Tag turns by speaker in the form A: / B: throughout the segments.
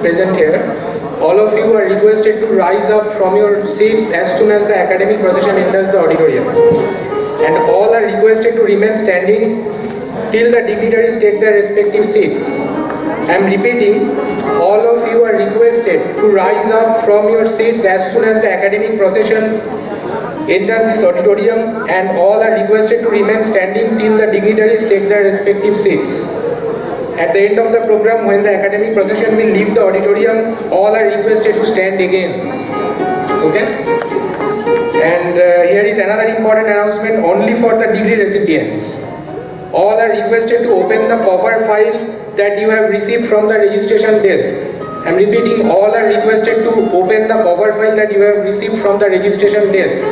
A: present here. All of you are requested to rise up from your seats as soon as the academic procession enters the auditorium. And all are requested to remain standing till the dignitaries take their respective seats. I am repeating, all of you are requested to rise up from your seats as soon as the academic procession enters this auditorium and all are requested to remain standing till the dignitaries take their respective seats. At the end of the program, when the academic procession will leave the auditorium, all are requested to stand again. Okay? And uh, here is another important announcement only for the degree recipients. All are requested to open the cover file that you have received from the registration desk. I am repeating, all are requested to open the cover file that you have received from the registration desk.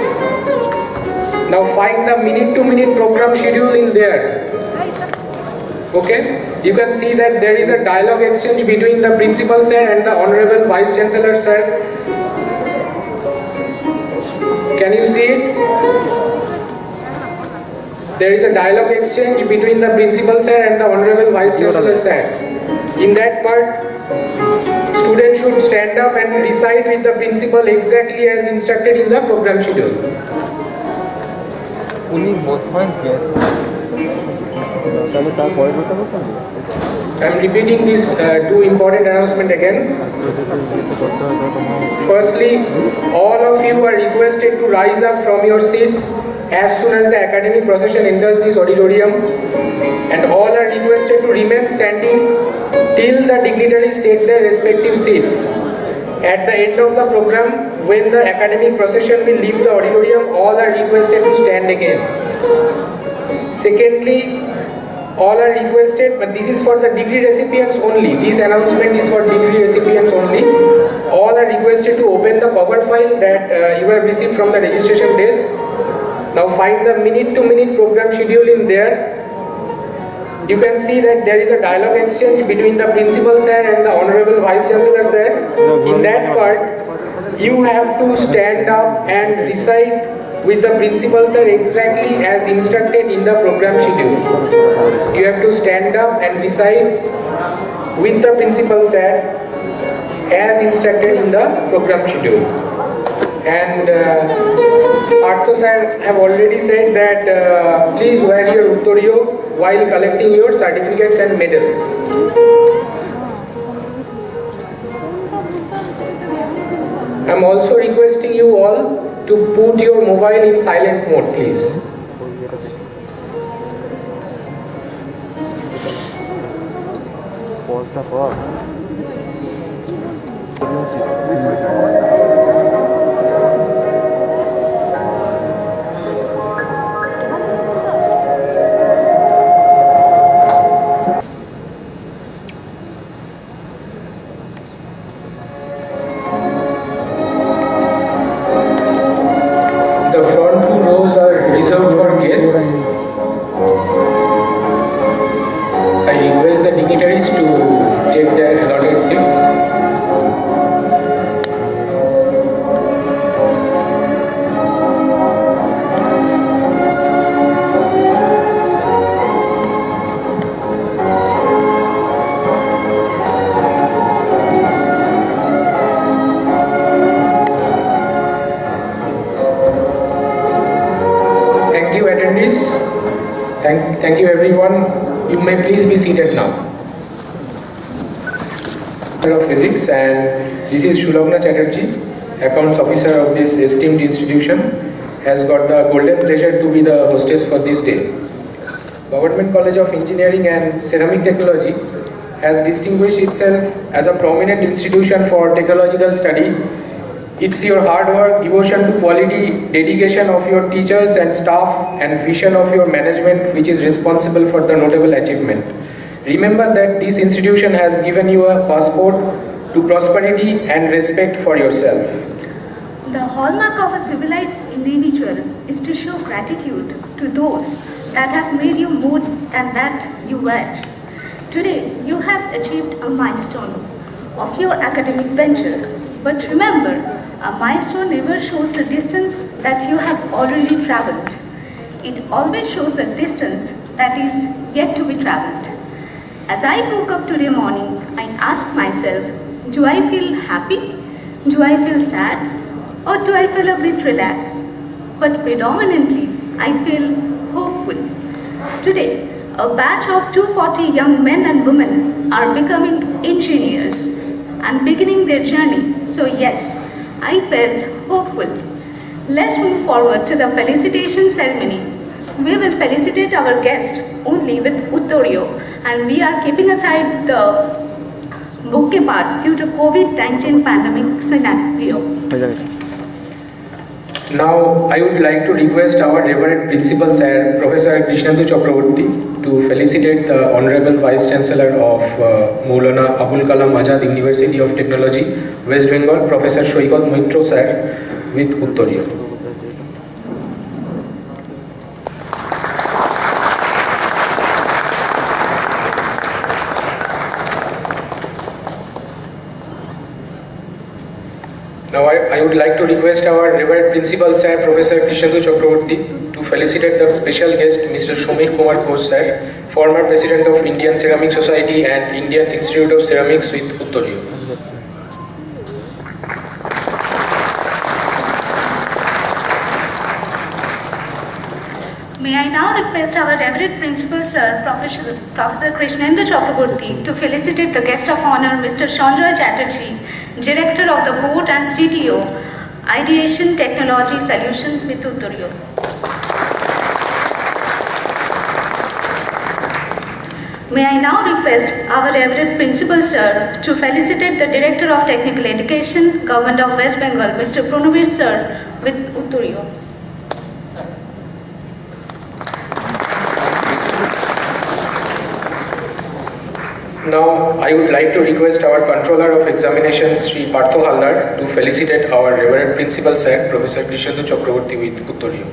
A: Now find the minute to minute program schedule in there. Okay, you can see that there is a dialogue exchange between the principal sir and the honorable vice chancellor sir. Can you see it? There is a dialogue exchange between the principal sir and the honorable vice chancellor sir. In that part, students should stand up and recite with the principal exactly as instructed in the program schedule.
B: Only both point yes.
A: I am repeating these uh, two important announcements again. Firstly, all of you are requested to rise up from your seats as soon as the academic procession enters this auditorium and all are requested to remain standing till the dignitaries take their respective seats. At the end of the program, when the academic procession will leave the auditorium, all are requested to stand again. Secondly, all are requested, but this is for the degree recipients only. This announcement is for degree recipients only. All are requested to open the cover file that uh, you have received from the registration desk. Now find the minute to minute program schedule in there. You can see that there is a dialogue exchange between the principal sir and the honorable vice chancellor sir. In that part, you have to stand up and recite with the principal sir exactly as instructed in the program schedule. You have to stand up and recite with the principal sir as instructed in the program schedule. And uh, Artho sir have already said that uh, please wear your Uttorio while collecting your certificates and medals. I am also requesting you all to put your mobile in silent mode, please.
B: Pause
A: the the dignitaries to take their allotted seats. Physics and this is Shulabna Chatterjee, Accounts Officer of this esteemed institution, has got the golden pleasure to be the hostess for this day. Government College of Engineering and Ceramic Technology has distinguished itself as a prominent institution for technological study. It's your hard work, devotion to quality, dedication of your teachers and staff, and vision of your management which is responsible for the notable achievement. Remember that this institution has given you a passport to prosperity and respect for yourself.
C: The hallmark of a civilized individual is to show gratitude to those that have made you more than that you were. Today, you have achieved a milestone of your academic venture. But remember, a milestone never shows the distance that you have already traveled. It always shows the distance that is yet to be traveled. As I woke up today morning, I asked myself, do I feel happy? Do I feel sad? Or do I feel a bit relaxed? But predominantly, I feel hopeful. Today, a batch of 240 young men and women are becoming engineers and beginning their journey. So yes, I felt hopeful. Let's move forward to the felicitation ceremony. We will felicitate our guest only with Uttorio and we are keeping aside the Bukebad due to COVID-19 pandemic scenario.
A: Now, I would like to request our revered principal sir, Professor Krishnendu Chakravorty, to felicitate the Honorable Vice Chancellor of uh, Maulana Abul Kalam Azad University of Technology, West Bengal, Professor Shoikat Moitro sir, with Uttoriya. Would like to request our Revered Principal Sir, Professor Krishnendu Chakraborty, to felicitate the special guest, Mr. Shomir Kumar Ghosh Sir, former President of Indian Ceramic Society and Indian Institute of Ceramics with Uttoriya.
C: Request our Reverend Principal Sir, Professor, Professor Krishnendu Chakraborty, to felicitate the guest of honor, Mr. Chandra Chatterjee, Director of the Board and CTO, Ideation Technology Solutions with Uttoriya. May I now request our Reverend Principal Sir to felicitate the Director of Technical Education, Government of West Bengal, Mr. Pranavir Sir with Uttoriya.
A: Now I would like to request our Controller of Examinations, Sri Partho Haldar, to felicitate our Revered Principal Sir, Professor Krishnendu Chakraborty with Uttoriya.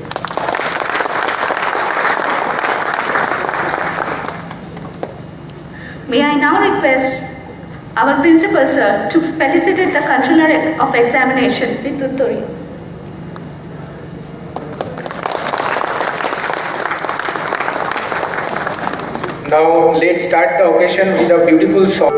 C: May I now request our principal sir to felicitate the controller of examination with Uttori.
A: Now let's start the occasion with a beautiful song.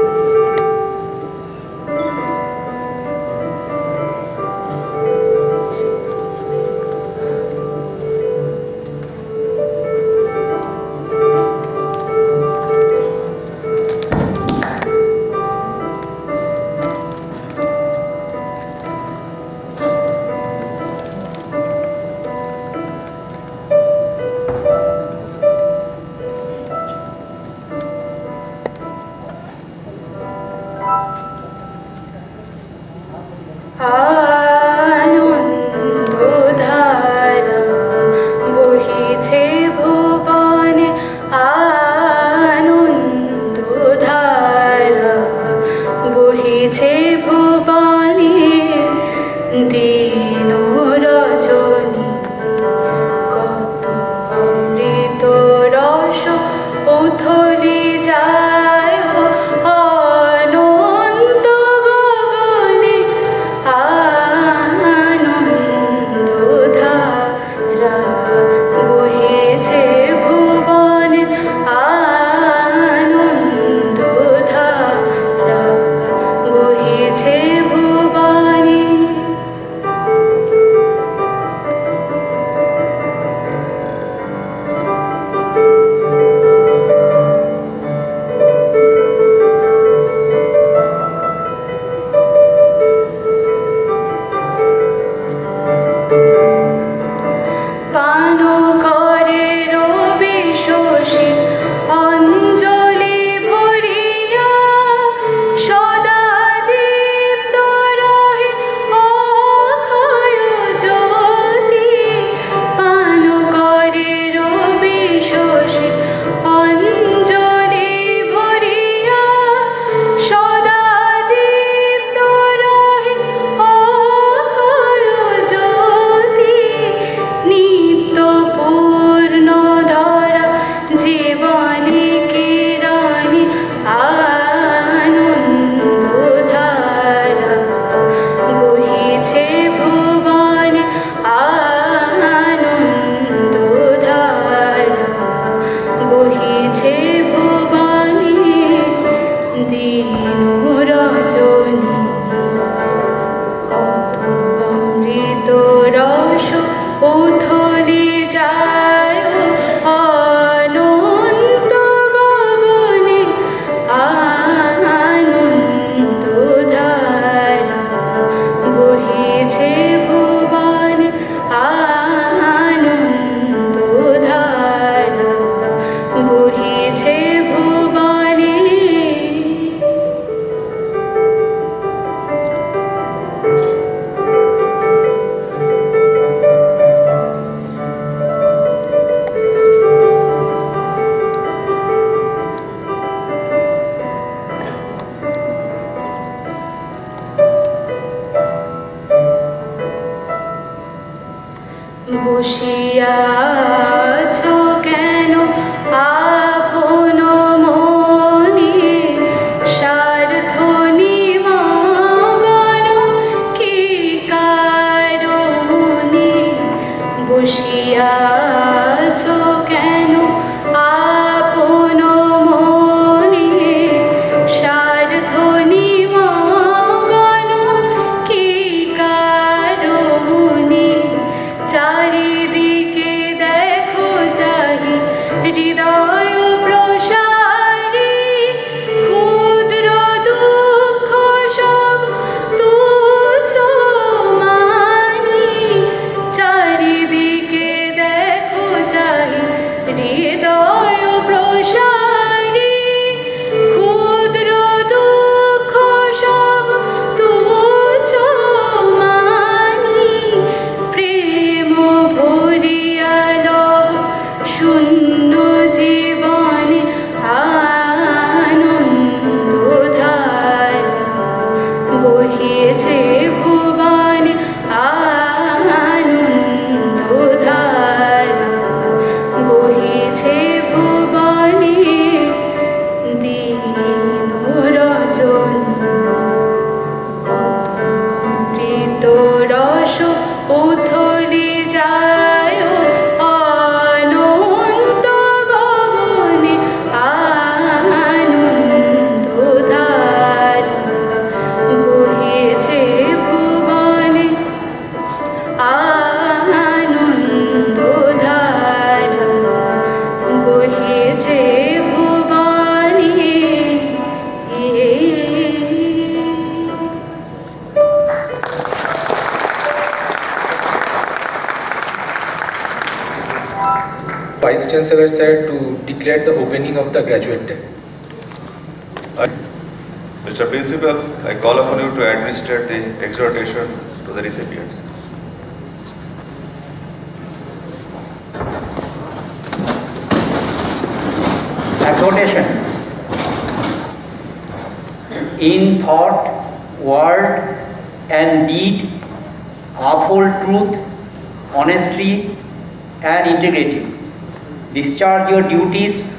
D: Your duties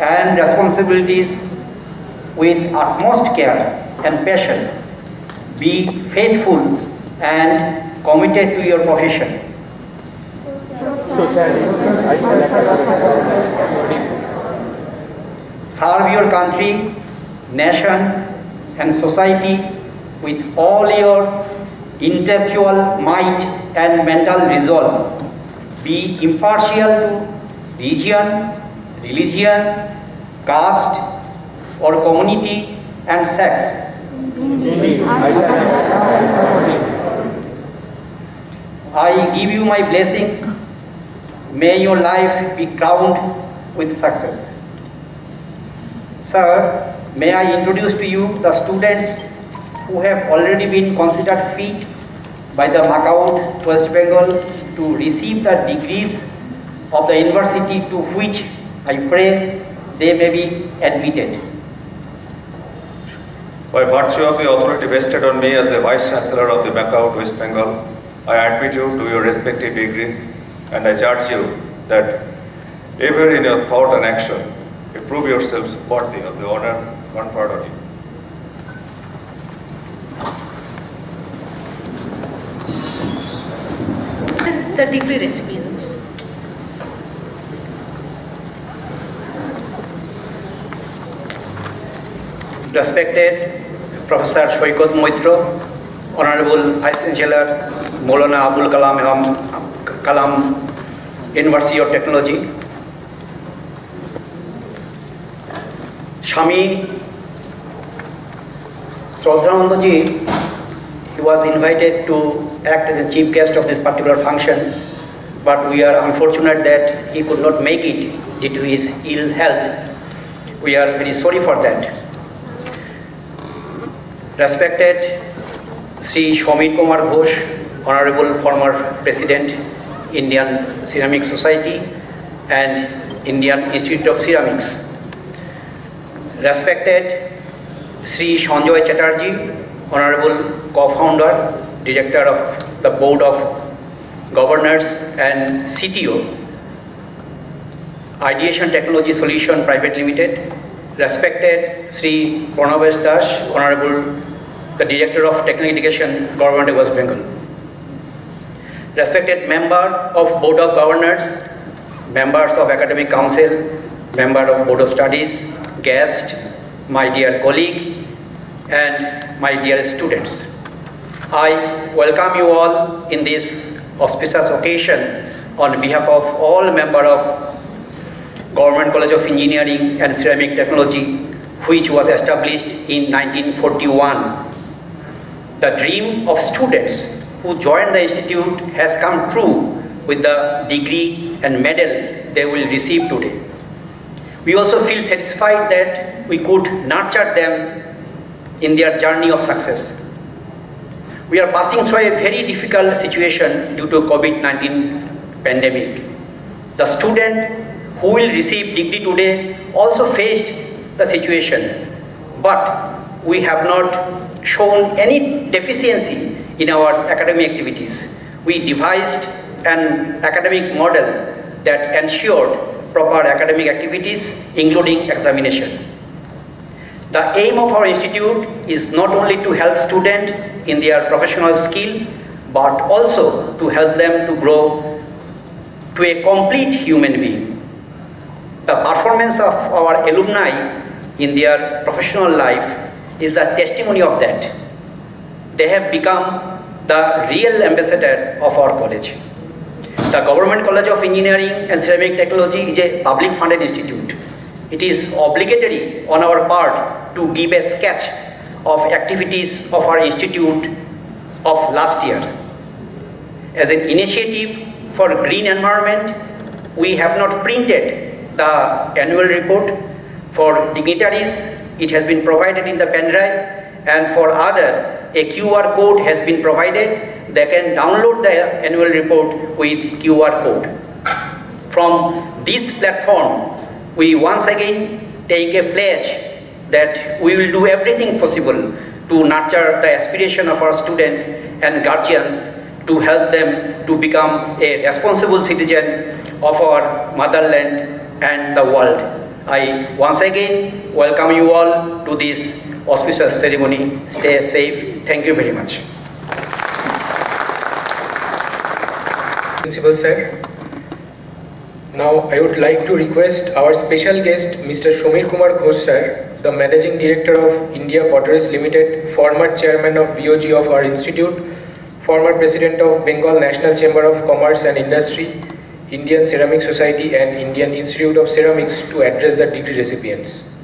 D: and responsibilities with utmost care and passion. Be faithful and committed to your profession. serve your country, nation, and society with all your intellectual might and mental resolve. Be impartial region, religion, caste, or community and sex. I give you my blessings. May your life be crowned with success. Sir, may I introduce to you the students who have already been considered fit by the MAKAUT West Bengal to receive the degrees of the university to which I pray they may be admitted.
E: By virtue of the authority vested on me as the Vice Chancellor of the MAKAUT West Bengal, I admit you to your respective degrees and I charge you that ever in your thought and action, you prove yourselves worthy of the honor conferred on you.
C: This is the degree recipients.
D: Respected Professor Shoykot Moitra, Honorable Vice Chancellor Maulana Abul Kalam Kalam University of Technology, Shami Srodhanandaji, he was invited to act as a chief guest of this particular function, but we are unfortunate that he could not make it due to his ill health. We are very sorry for that. Respected Sri Shomit Kumar Ghosh, Honorable former President, Indian Ceramic Society and Indian Institute of Ceramics. Respected Sri Sanjoy Chatterjee, Honorable co-founder, Director of the Board of governors and CTO, Ideation Technology Solution Private Limited, respected Sri Pranabes Das, Honorable the Director of Technical Education, Government of West Bengal. Respected member of Board of Governors, members of Academic Council, member of Board of Studies, guest, my dear colleague, and my dear students. I welcome you all in this auspicious occasion on behalf of all members of Government College of Engineering and Ceramic Technology, which was established in 1941. The dream of students who joined the institute has come true with the degree and medal they will receive today. We also feel satisfied that we could nurture them in their journey of success. We are passing through a very difficult situation due to COVID-19 pandemic. The student who will receive degree today also faced the situation, but we have not shown any deficiency in our academic activities. We devised an academic model that ensured proper academic activities including examination. The aim of our institute is not only to help students in their professional skill but also to help them to grow to a complete human being. The performance of our alumni in their professional life is the testimony of that. They have become the real ambassador of our college. The Government College of Engineering and Ceramic Technology is a public funded institute. It is obligatory on our part to give a sketch of activities of our institute of last year. As an initiative for green environment, we have not printed the annual report. For dignitaries, it has been provided in the pen drive and for other, a QR code has been provided. They can download the annual report with QR code. From this platform, we once again take a pledge that we will do everything possible to nurture the aspiration of our students and guardians to help them to become a responsible citizen of our motherland and the world. I once again welcome you all to this auspicious ceremony. Stay safe. Thank you very much.
A: Principal sir. Now I would like to request our special guest Mr. Shomir Kumar Ghosh sir, the Managing Director of India Potteries Limited, former Chairman of BOG of our institute, former President of Bengal National Chamber of Commerce and Industry, Indian Ceramic Society and Indian Institute of Ceramics to address the degree recipients.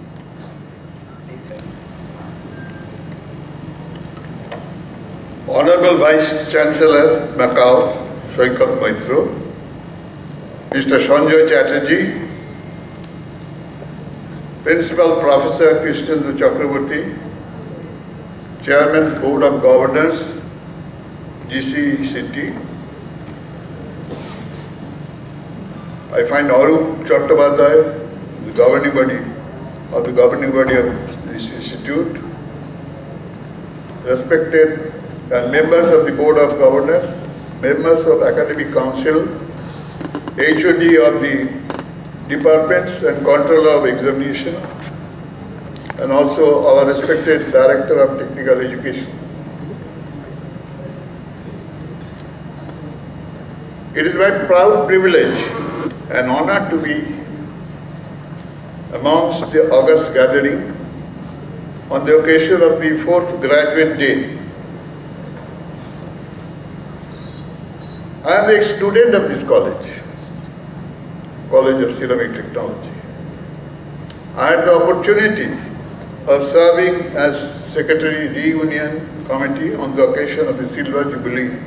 F: Honorable Vice Chancellor, Macau, Saikat Maitra, Mr. Sanjay Chatterjee, Principal Professor Krishnendu Chakraborty, Chairman Board of Governors, GCCT, I find Arup Chattopadhyay, the governing body of the governing body of this institute, respected and members of the Board of Governors, members of Academic Council, HOD of the departments and controller of examination, and also our respected Director of Technical Education. It is my proud privilege an honor to be amongst the August gathering on the occasion of the fourth graduate day. I am a student of this college, College of Ceramic Technology. I had the opportunity of serving as Secretary Reunion Committee on the occasion of the Silver Jubilee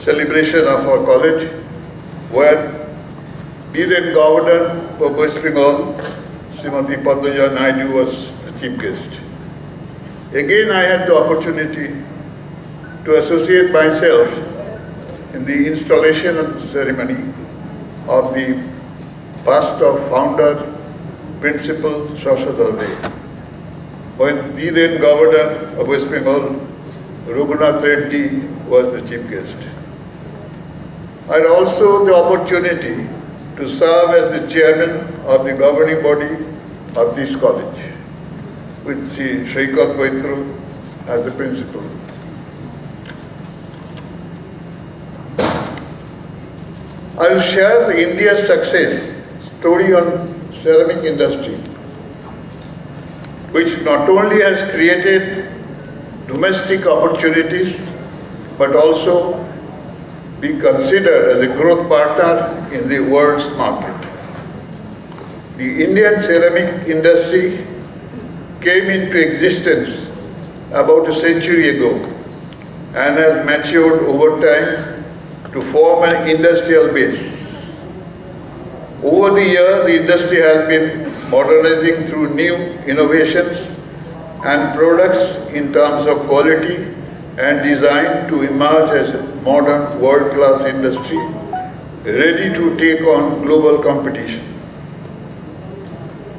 F: celebration of our college, where the then Governor of West Bengal, Srimati Padmaja Naidu was the chief guest. Again, I had the opportunity to associate myself in the installation ceremony of the bust of founder, principal Shashwat when the then Governor of West Bengal, Raghunath Reddy, was the chief guest. I had also the opportunity to serve as the chairman of the governing body of this college, with Sri Shrikant Vaitru as the principal. I will share the India's success story on ceramic industry, which not only has created domestic opportunities, but also be considered as a growth partner in the world's market. The Indian ceramic industry came into existence about a century ago and has matured over time to form an industrial base. Over the years, the industry has been modernizing through new innovations and products in terms of quality and designed to emerge as a modern world-class industry ready to take on global competition.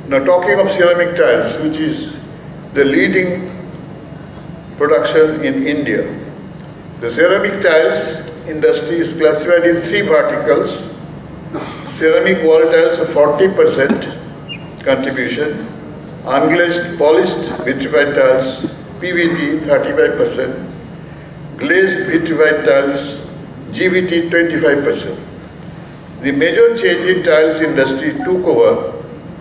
F: Now talking of ceramic tiles, which is the leading production in India. The ceramic tiles industry is classified in three verticals. Ceramic wall tiles 40% contribution, unglazed polished vitrified tiles PVT 35%, glazed vitrified tiles GVT 25%. The major change in tiles industry took over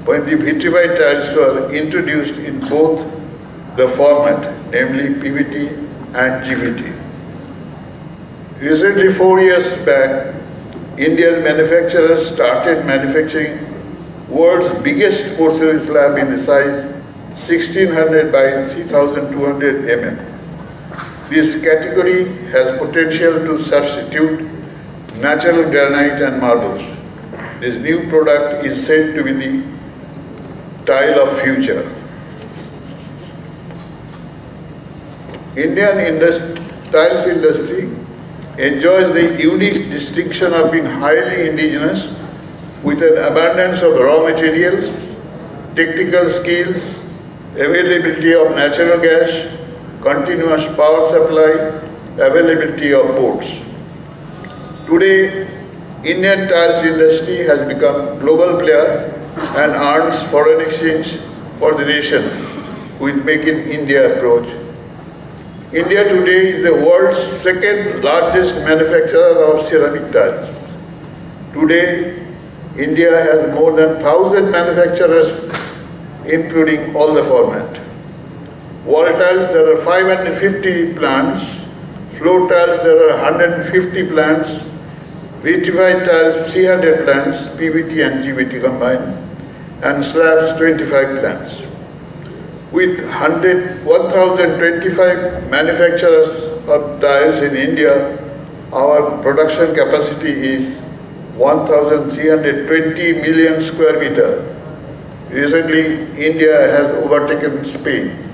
F: when the vitrified tiles were introduced in both the format, namely PVT and GVT. Recently, four years back, Indian manufacturers started manufacturing world's biggest porcelain slab in the size 1600 by 3200 mm. This category has potential to substitute natural granite and marbles. This new product is said to be the tile of future. Indian tiles industry enjoys the unique distinction of being highly indigenous with an abundance of raw materials, technical skills, availability of natural gas, continuous power supply, availability of ports. Today, Indian tiles industry has become global player and earns foreign exchange for the nation with Make in India approach India today is the world's second largest manufacturer of ceramic tiles. Today, India has more than 1,000 manufacturers, including all the format. Wall tiles, there are 550 plants. Floor tiles, there are 150 plants. Vitrified tiles, 300 plants, PVT and GVT combined. And slabs, 25 plants with 1,025 manufacturers of tiles in India, our production capacity is 1,320 million square meter. Recently, India has overtaken Spain.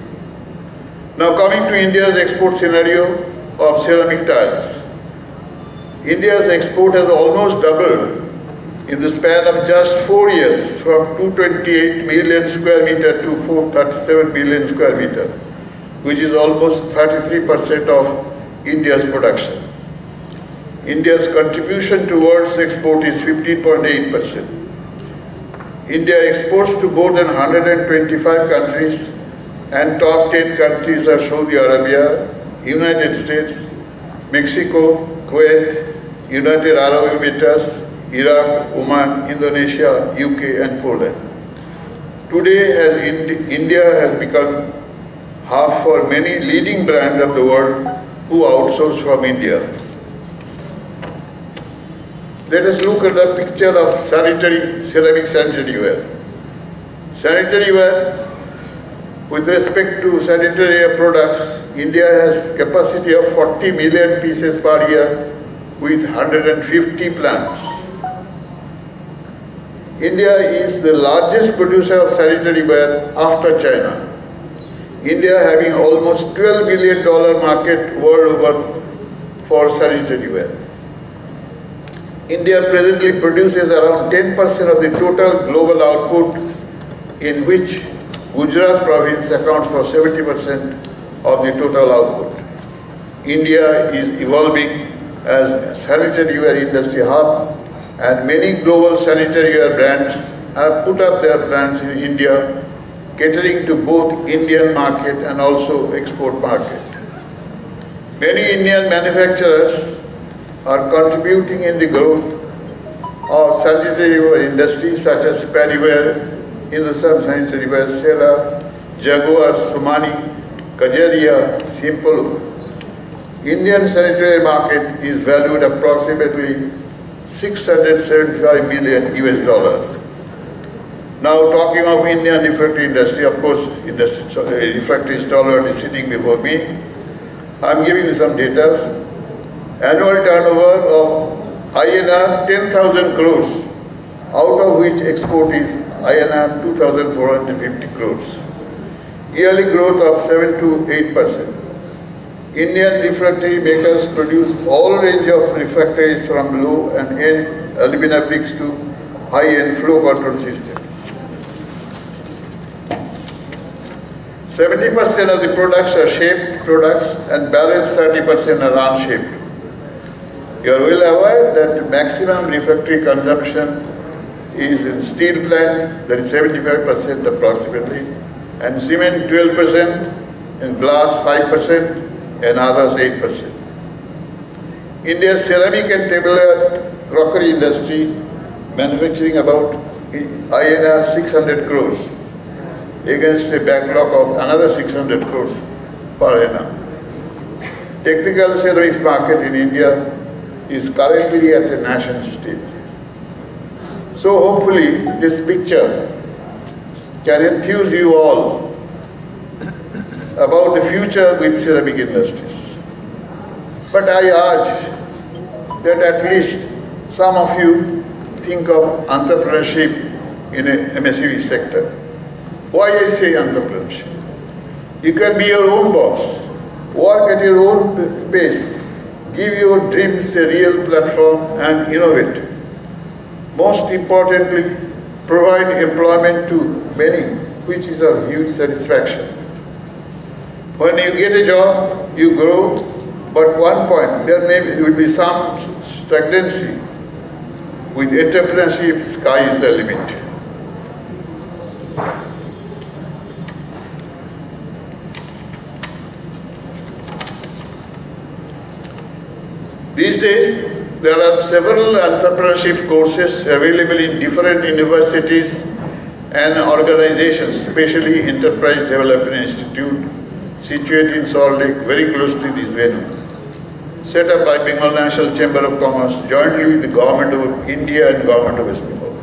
F: Now coming to India's export scenario of ceramic tiles. India's export has almost doubled in the span of just four years from 228 million square meter to 437 million square meter, which is almost 33% of India's production. India's contribution towards export is 15.8%. India exports to more than 125 countries and top 10 countries are Saudi Arabia, United States, Mexico, Kuwait, United Arab Emirates, Iraq, Oman, Indonesia, UK and Poland. Today as India has become hub for many leading brands of the world who outsource from India. Let us look at the picture of sanitary, ceramic sanitary ware. Sanitary ware, with respect to sanitary products, India has capacity of 40 million pieces per year with 150 plants. India is the largest producer of sanitary ware after China. India having almost 12 billion dollar market world over for sanitary ware. India presently produces around 10% of the total global output in which Gujarat province accounts for 70% of the total output. India is evolving as a sanitary ware industry hub and many global sanitary ware brands have put up their brands in India catering to both Indian market and also export market. Many Indian manufacturers are contributing in the growth of sanitary ware industry such as Parryware, Hindustan Sanitary Ware, Cera, Jaquar, Somany, Kajaria, Simple. Indian sanitary market is valued approximately 675 million US dollars. Now talking of Indian refractory industry, of course, industry, refractory installer is sitting before me. I'm giving you some data. Annual turnover of INR 10,000 crores, out of which export is INR 2,450 crores. Yearly growth of 7 to 8 percent. Indian refractory makers produce all range of refractories from low and end alumina bricks to high-end flow control systems. 70% of the products are shaped products and balance 30% are unshaped. You are well aware that maximum refractory consumption is in steel plant, that is 75% approximately, and cement 12%, and glass 5%, and others 8%. India's ceramic and tableware crockery industry manufacturing about INR 600 crores against a backlog of another 600 crores per annum. Technical ceramics market in India is currently at a national stage. So hopefully this picture can enthuse you all about the future with ceramic industries. But I urge that at least some of you think of entrepreneurship in a MSCV sector. Why I say entrepreneurship? You can be your own boss, work at your own pace, give your dreams a real platform and innovate. Most importantly, provide employment to many, which is a huge satisfaction. When you get a job, you grow, but one point, there may will be some stagnancy. With entrepreneurship, sky is the limit. These days, there are several entrepreneurship courses available in different universities and organizations, especially Enterprise Development Institute, situated in Salt Lake, very close to this venue, set up by Bengal National Chamber of Commerce jointly with the Government of India and Government of West Bengal.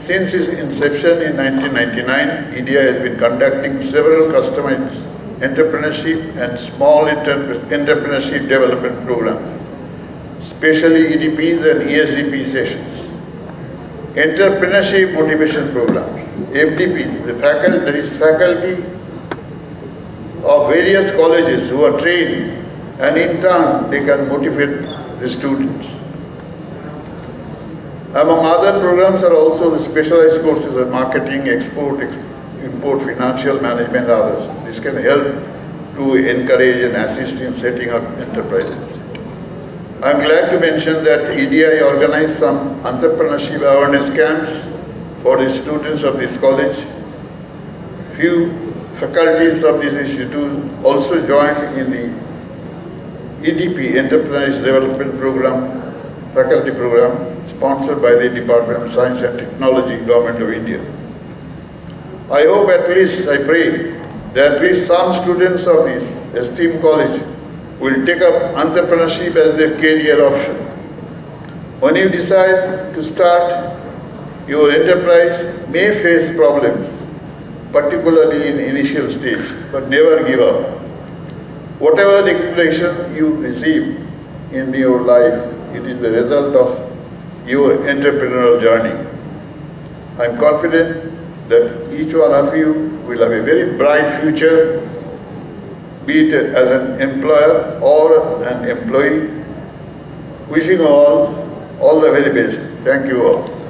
F: Since its inception in 1999, India has been conducting several customized entrepreneurship and small entrepreneurship development programs, especially EDPs and ESDP sessions. Entrepreneurship motivation programs, FDPs, the faculty, there is faculty of various colleges who are trained and in turn they can motivate the students. Among other programs are also the specialized courses of marketing, export, import, financial management, others. This can help to encourage and assist in setting up enterprises. I am glad to mention that EDI organized some entrepreneurship awareness camps for the students of this college. Few faculties of this institute also joined in the EDP, Enterprise Development Program, faculty program, sponsored by the Department of Science and Technology, Government of India. I hope at least, I pray, that at least some students of this esteemed college will take up entrepreneurship as their career option. When you decide to start, your enterprise may face problems, particularly in initial stage, but never give up. Whatever recognition you receive in your life, it is the result of your entrepreneurial journey. I am confident that each one of you will have a very bright future, be it as an employer or an employee. Wishing all all the very best. Thank you all.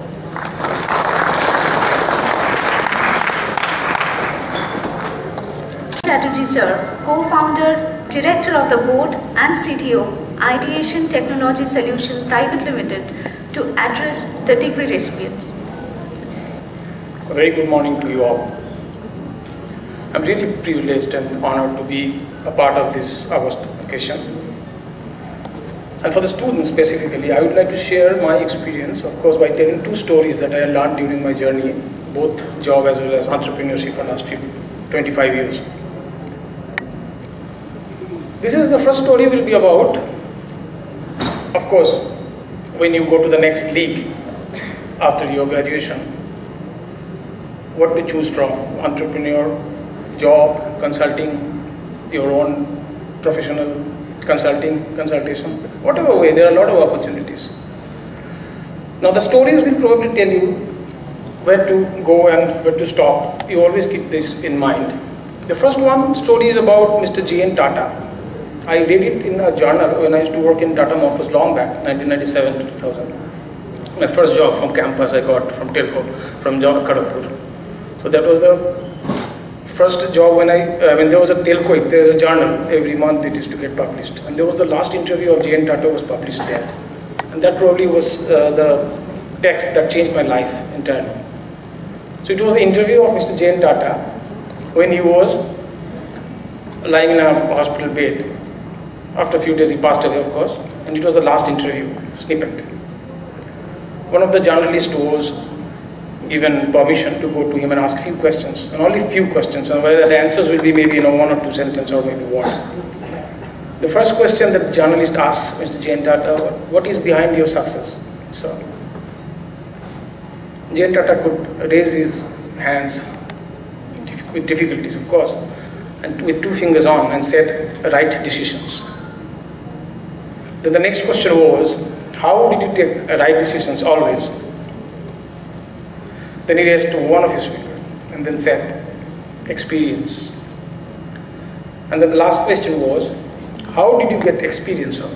C: Chatterjee sir, co-founder, director of the board and CTO, Ideation Technology Solution Private Limited to address the degree recipients.
G: Very good morning to you all. I'm really privileged and honored to be a part of this August occasion. And for the students specifically, I would like to share my experience, of course, by telling two stories that I learned during my journey, both job as well as entrepreneurship for the last few, 25 years. This is the first story will be about, of course, when you go to the next league after your graduation, what to choose from, entrepreneur, job, consulting, your own professional consulting, consultation, whatever way, there are a lot of opportunities. Now the stories will probably tell you where to go and where to stop. You always keep this in mind. The first one story is about Mr. J.N. Tata. I read it in a journal when I used to work in Tata Motors long back, 1997 to 2000. My first job from campus I got from Telco, from Kharagpur. So that was the first job when I, I mean there was a Telco, there is a journal, every month it used to get published. And there was the last interview of J.N. Tata was published there. And that probably was uh, the text that changed my life entirely. So it was the interview of Mr. J.N. Tata when he was lying in a hospital bed after a few days he passed away, of course, and it was the last interview, snippet. One of the journalists was given permission to go to him and ask few questions, and only few questions, and whether the answers will be maybe you know, one or two sentences or maybe what. The first question that journalist asked Mr. J.N. Tata, what is behind your success? So, J.N. Tata could raise his hands with difficulties, of course, and with two fingers on and said, right decisions. Then the next question was, how did you take right decisions always? Then he raised one of his fingers and then said, experience. And then the last question was, how did you get experience of?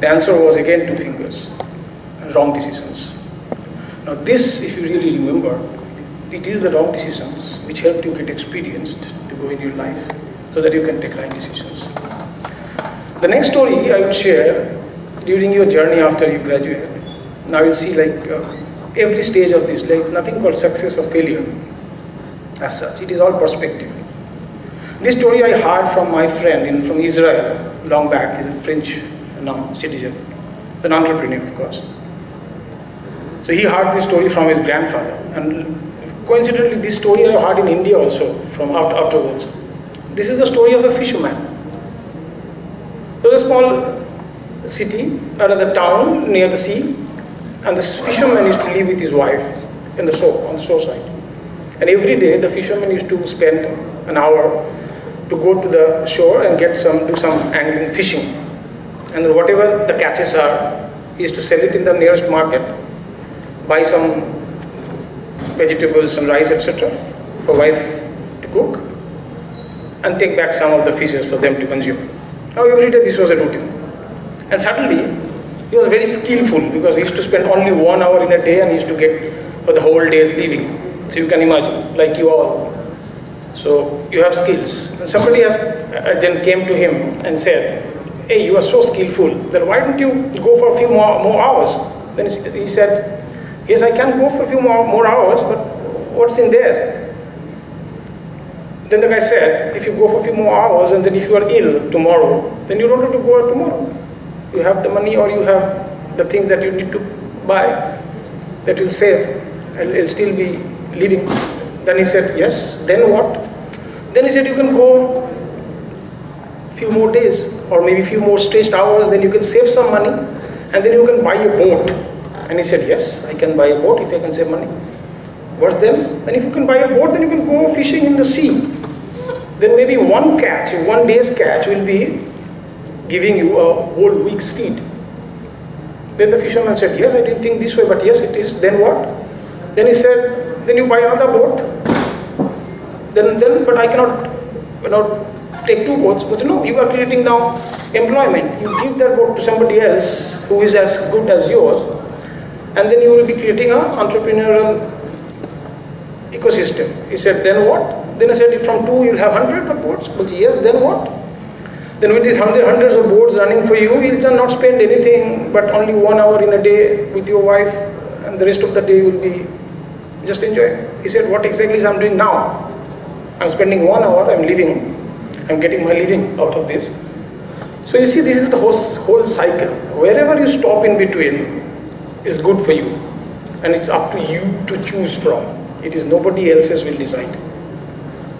G: The answer was again two fingers, wrong decisions. Now this, if you really remember, it is the wrong decisions which helped you get experienced to go in your life so that you can take right decisions. The next story I would share during your journey after you graduate. Now you'll see like uh, every stage of this, like nothing called success or failure as such. It is all perspective. This story I heard from my friend in, from Israel long back. He's a French citizen, an entrepreneur of course. So he heard this story from his grandfather and coincidentally this story I heard in India also from after, afterwards. This is the story of a fisherman was a small city, the town near the sea, and the fisherman used to live with his wife in the shore, on the shore side. And every day the fisherman used to spend an hour to go to the shore and get some, do some angling fishing. And whatever the catches are, he used to sell it in the nearest market, buy some vegetables, some rice, etc. for wife to cook, and take back some of the fishes for them to consume. Now every day this was a routine. And suddenly, he was very skillful because he used to spend only one hour in a day and he used to get for the whole day's living. So you can imagine, like you all. So you have skills. And somebody uh, then came to him and said, hey, you are so skillful, then why don't you go for a few more, more hours? Then he said, yes, I can go for a few more, more hours, but what's in there? Then the guy said, if you go for a few more hours and then if you are ill tomorrow, then you don't have to go out tomorrow. You have the money or you have the things that you need to buy that you'll save and you'll still be living. Then he said, yes, then what? Then he said, you can go few more days or maybe a few more stretched hours, then you can save some money and then you can buy a boat. And he said, yes, I can buy a boat if I can save money. What's then? Then if you can buy a boat, then you can go fishing in the sea then maybe one catch, one day's catch will be giving you a whole week's feed. Then the fisherman said, yes, I didn't think this way, but yes, it is. Then what? Then he said, then you buy another boat. Then, then, but I cannot, cannot take two boats. But no, you are creating now employment. You give that boat to somebody else who is as good as yours, and then you will be creating an entrepreneurial ecosystem. He said, then what? Then I said, from two you'll have 100 boats. But yes, then what? Then with these hundred, hundreds of boards running for you, you'll not spend anything but only one hour in a day with your wife and the rest of the day you will be just enjoy. He said, what exactly is I'm doing now? I'm spending one hour, I'm living, I'm getting my living out of this. So you see, this is the whole, whole cycle. Wherever you stop in between is good for you. And it's up to you to choose from. It is nobody else's will decide.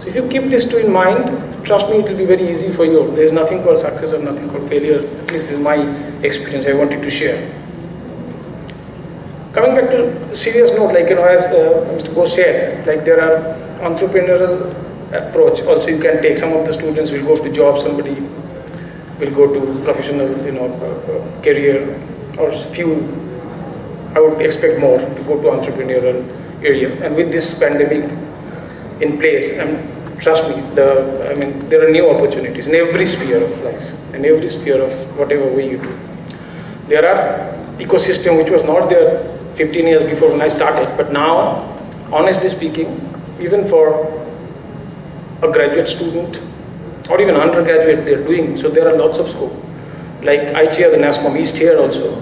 G: So if you keep this two in mind, trust me, it will be very easy for you. There is nothing called success or nothing called failure. At least this is my experience I wanted to share. Coming back to serious note, like you know, as uh, Mr. Ghosh said, like there are entrepreneurial approach also you can take. Some of the students will go to job, somebody will go to professional, you know, uh, uh, career, or few. I would expect more to go to entrepreneurial area. And with this pandemic in place, and trust me, the I mean there are new opportunities in every sphere of life, in every sphere of whatever way you do. There are ecosystem which was not there 15 years before when I started, but now, honestly speaking, even for a graduate student or even undergraduate they're doing, so there are lots of scope. Like I chair the NASSCOM East here also.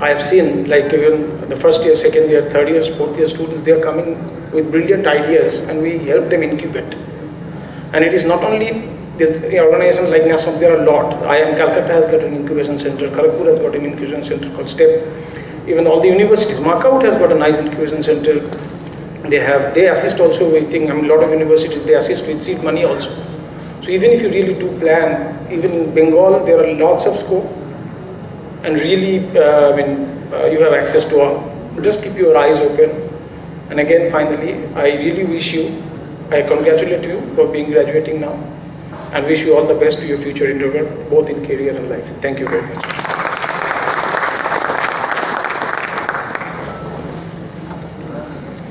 G: I have seen like even the first year, second year, third year, fourth year students, they are coming with brilliant ideas and we help them incubate. And it is not only the organizations like NASSCOM, there are a lot. IIM Calcutta has got an incubation center, Kharagpur has got an incubation center called STEP. Even all the universities, MAKAUT has got a nice incubation center. They have, they assist also with, thing, I mean, a lot of universities, they assist with seed money also. So even if you really do plan, even in Bengal, there are lots of scope and really, uh, I mean, uh, you have access to all. Just keep your eyes open. And again, finally, I really wish you, I congratulate you for being graduating now and wish you all the best to your future endeavor, both in career and life. Thank you very much.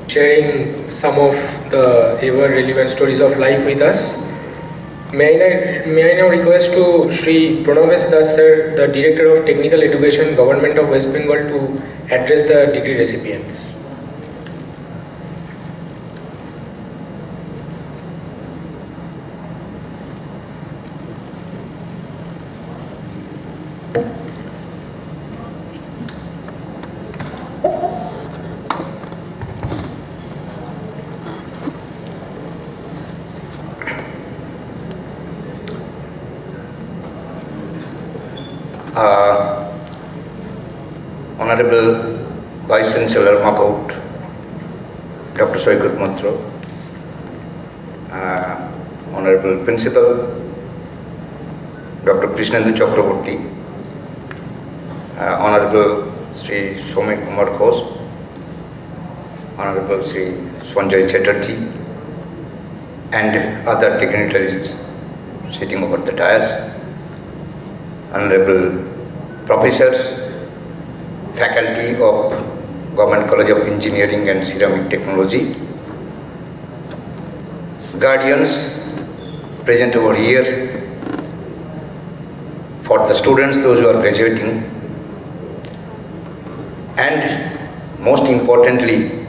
A: Sharing some of the ever relevant stories of life with us. May I, may I now request to Sri Pranavesh Das sir, the Director of Technical Education, Government of West Bengal to address the degree recipients.
H: uh, Honorable Vice Chancellor MAKAUT, Dr. Saikat Maitra, uh, Honorable Principal, Dr. Krishnendu Chakraborty, uh, Honorable Sri Somik Kumar Ghosh, Honorable Sri Sanjay Chatterjee, and other dignitaries sitting over the dais, Honorable professors, faculty of Government College of Engineering and Ceramic Technology, guardians present over here, for the students, those who are graduating, and most importantly,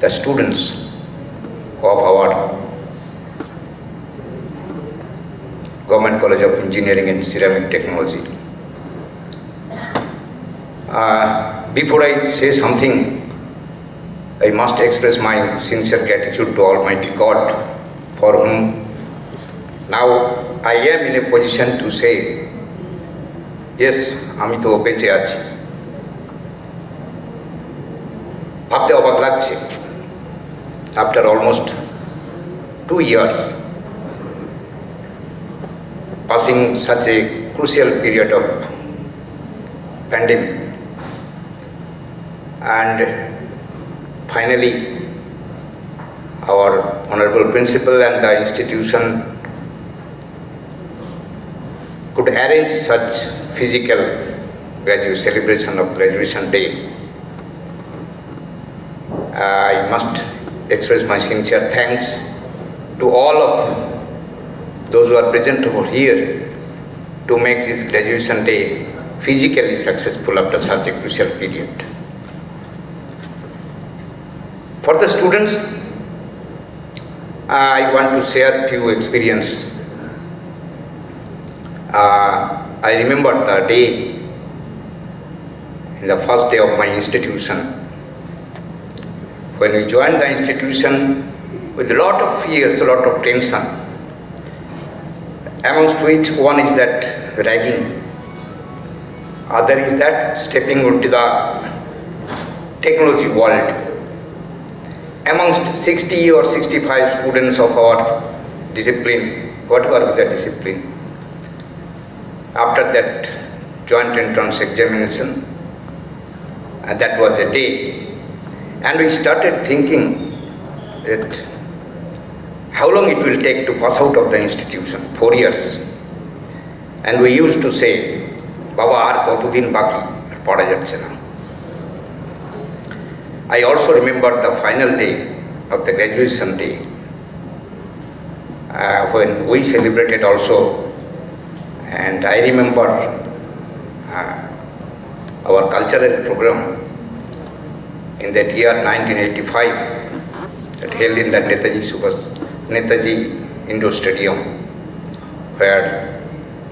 H: the students of our Government College of Engineering and Ceramic Technology. Uh, before I say something, I must express my sincere gratitude to Almighty God for whom now I am in a position to say, yes, আমি তো বেঁচে আছি ভাবতে অবাক লাগছে after almost two years passing such a crucial period of pandemic Finally our honorable principal and the institution could arrange such physical graduate celebration of graduation day i must express my sincere thanks to all of those who are present over here to make this graduation day physically successful after such a crucial period. For the students, I want to share few experience. Uh, I remember the day, in the first day of my institution, when we joined the institution with a lot of fears, a lot of tension, amongst which one is that ragging, other is that stepping into the technology world Amongst 60 or 65 students of our discipline, whatever be the discipline, after that joint entrance examination, and that was a day, and we started thinking that how long it will take to pass out of the institution, four years. And we used to say, বাবা আর কতদিন বাকি পড়া যাচ্ছে না I also remember the final day of the graduation day uh, when we celebrated also. And I remember uh, our cultural program in that year 1985 that held in the Netaji Subhas Netaji Indoor Stadium where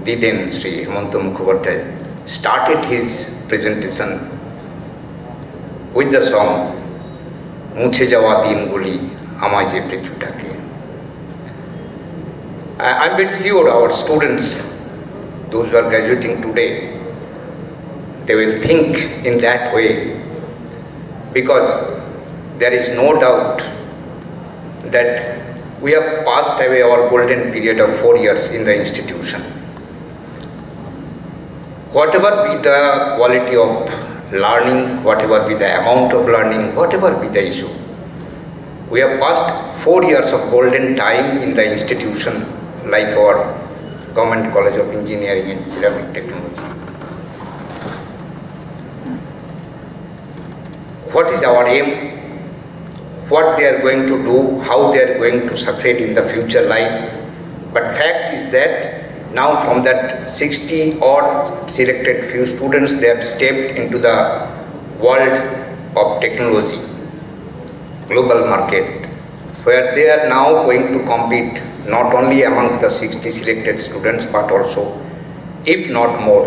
H: Diden Sri Hemanta Mukhopadhyay started his presentation with the song মুছে যাওয়া দিনগুলি আমায় যে পিছু ডাকে I- I'm bit sure our students, those who are graduating today, they will think in that way because there is no doubt that we have passed away our golden period of four years in the institution. Whatever be the quality of learning, whatever be the amount of learning, whatever be the issue, we have passed four years of golden time in the institution like our Government College of Engineering and Ceramic Technology. What is our aim? What they are going to do, how they are going to succeed in the future life. But fact is that now from that 60 odd selected few students, they have stepped into the world of technology, global market, where they are now going to compete not only amongst the 60 selected students, but also, if not more,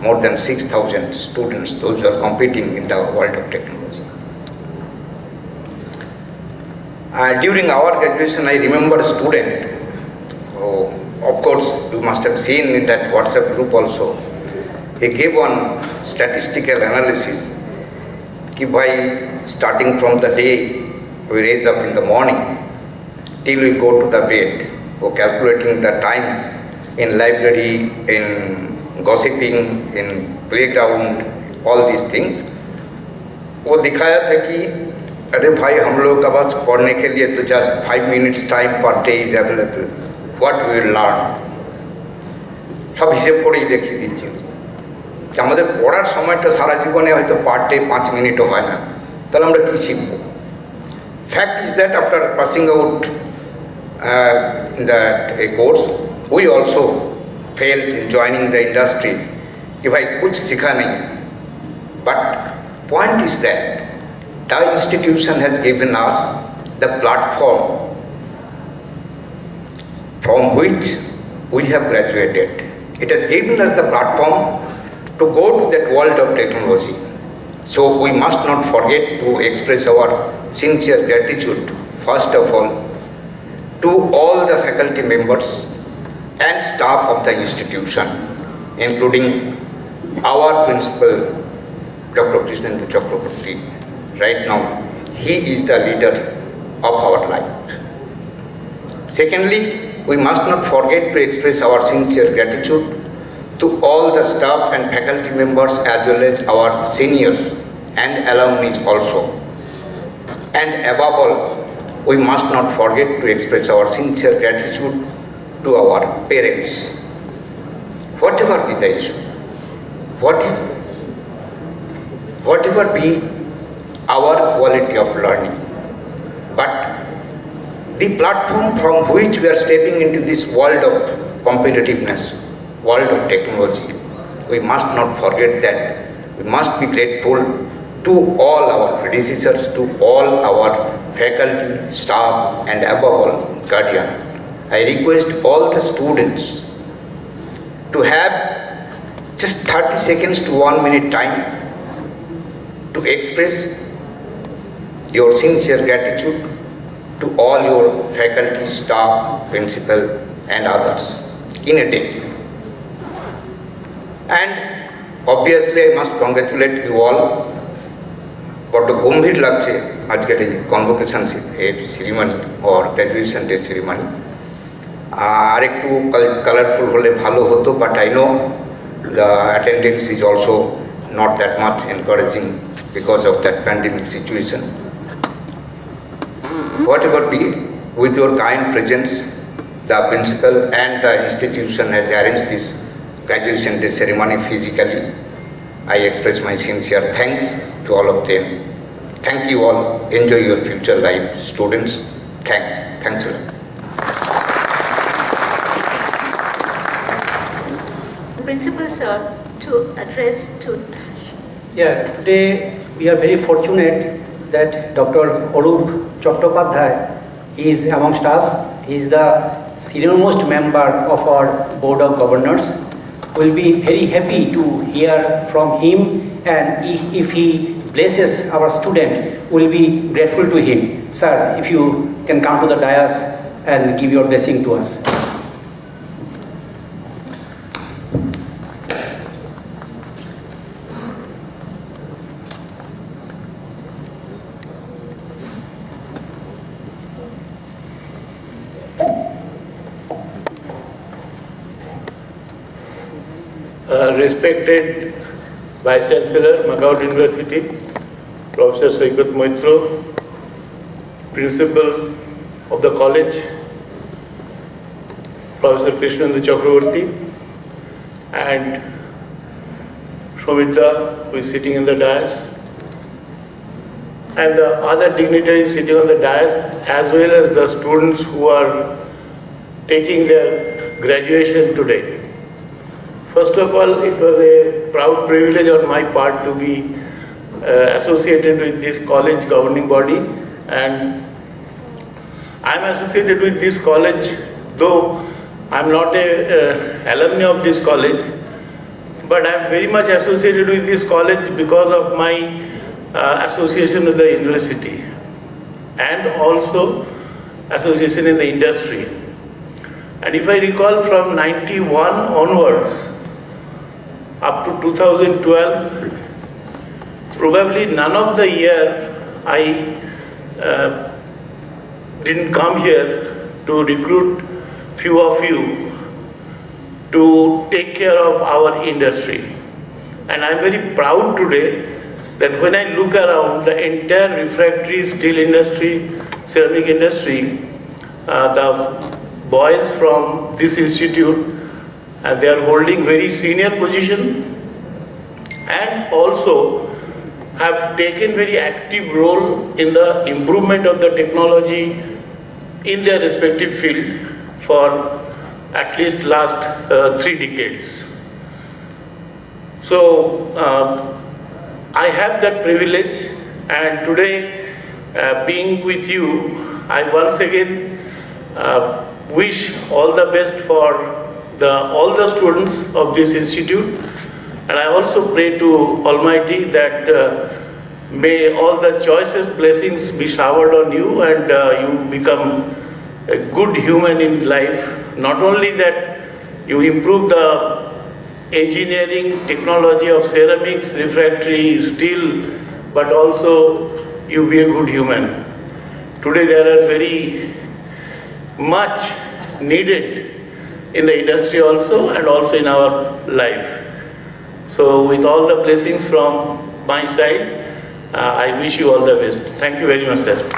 H: more than 6,000 students, those who are competing in the world of technology. Uh, during our graduation, I remember a student, who, of course, you must have seen in that WhatsApp group also, he gave one statistical analysis कि भाई starting from the day we raise up in the morning till we go to the bed, or calculating the times in library, in gossiping, in playground, all these things, वो दिखाया था कि अरे भाई हम लोग का बस पढ़ने के लिए तो just five minutes time per day is available what will learn সব হিসেব করেই দেখিয়ে দিচ্ছে যে আমাদের পড়ার সময়টা সারা জীবনে হয়তো পার ডে পাঁচ মিনিটও হয় না তাহলে আমরা কী শিখব fact is that after passing out that a course we also failed in joining the industries if I could sikha nahi. But point is that the institution has given us the platform from which we have graduated. It has given us the platform to go to that world of technology. So we must not forget to express our sincere gratitude, first of all, to all the faculty members and staff of the institution, including our principal, Dr. Krishnendu Chakraborty. Right now, he is the leader of our life. Secondly, we must not forget to express our sincere gratitude to all the staff and faculty members as well as our seniors and alumni also. And above all, we must not forget to express our sincere gratitude to our parents. Whatever be the issue, whatever, whatever be our quality of learning, but the platform from which we are stepping into this world of competitiveness, world of technology, we must not forget that we must be grateful to all our predecessors, to all our faculty, staff, and above all, guardian. I request all the students to have just 30 seconds to 1 minute time to express your sincere gratitude to all your faculty, staff, principal and others in a day. And obviously I must congratulate you all বড্ড গম্ভীর লাগছে আজকের এই convocation ceremony or graduation day ceremony আর একটু colourful হলে ভালো হতো but I know attendance is also not that much encouraging because of that pandemic situation. Whatever be, with your kind presence, the principal and the institution has arranged this graduation day ceremony physically. I express my sincere thanks to all of them. Thank you all. Enjoy your future life, students. Thanks. Thanks a lot.
C: Principal sir to address to
D: Yeah, today we are very fortunate that Dr. Arup Chattopadhyay is amongst us. He is the senior-most member of our Board of Governors. We will be very happy to hear from him and if, if he blesses our student, we will be grateful to him. Sir, if you can come to the dais and give your blessing to us.
I: uh, respected Vice Chancellor, MAKAUT University, Professor Saikat Maitra, Principal of the college, Professor Krishnendu Chakraborty, and Shomita, who is sitting in the dais, and the other dignitaries sitting on the dais, as well as the students who are taking their graduation today. First of all, it was a proud privilege on my part to be uh, associated with this college governing body and I'm associated with this college though I'm not a uh, alumni of this college but I'm very much associated with this college because of my uh, association with the university and also association in the industry. And if I recall from 91 onwards, up to 2012, probably none of the year I uh, didn't come here to recruit few of you to take care of our industry. And I'm very proud today that when I look around the entire refractory steel industry, ceramic industry, uh, the boys from this institute and they are holding very senior position and also have taken very active role in the improvement of the technology in their respective field for at least last uh, three decades. So uh, I have that privilege and today uh, being with you, I once again uh, wish all the best for the, all the students of this institute and I also pray to Almighty that uh, may all the choicest blessings be showered on you and uh, you become a good human in life. Not only that you improve the engineering technology of ceramics, refractory, steel, but also you be a good human. Today there are very much needed in the industry also and also in our life. So with all the blessings from my side, uh, I wish you all the best. Thank you very much, sir.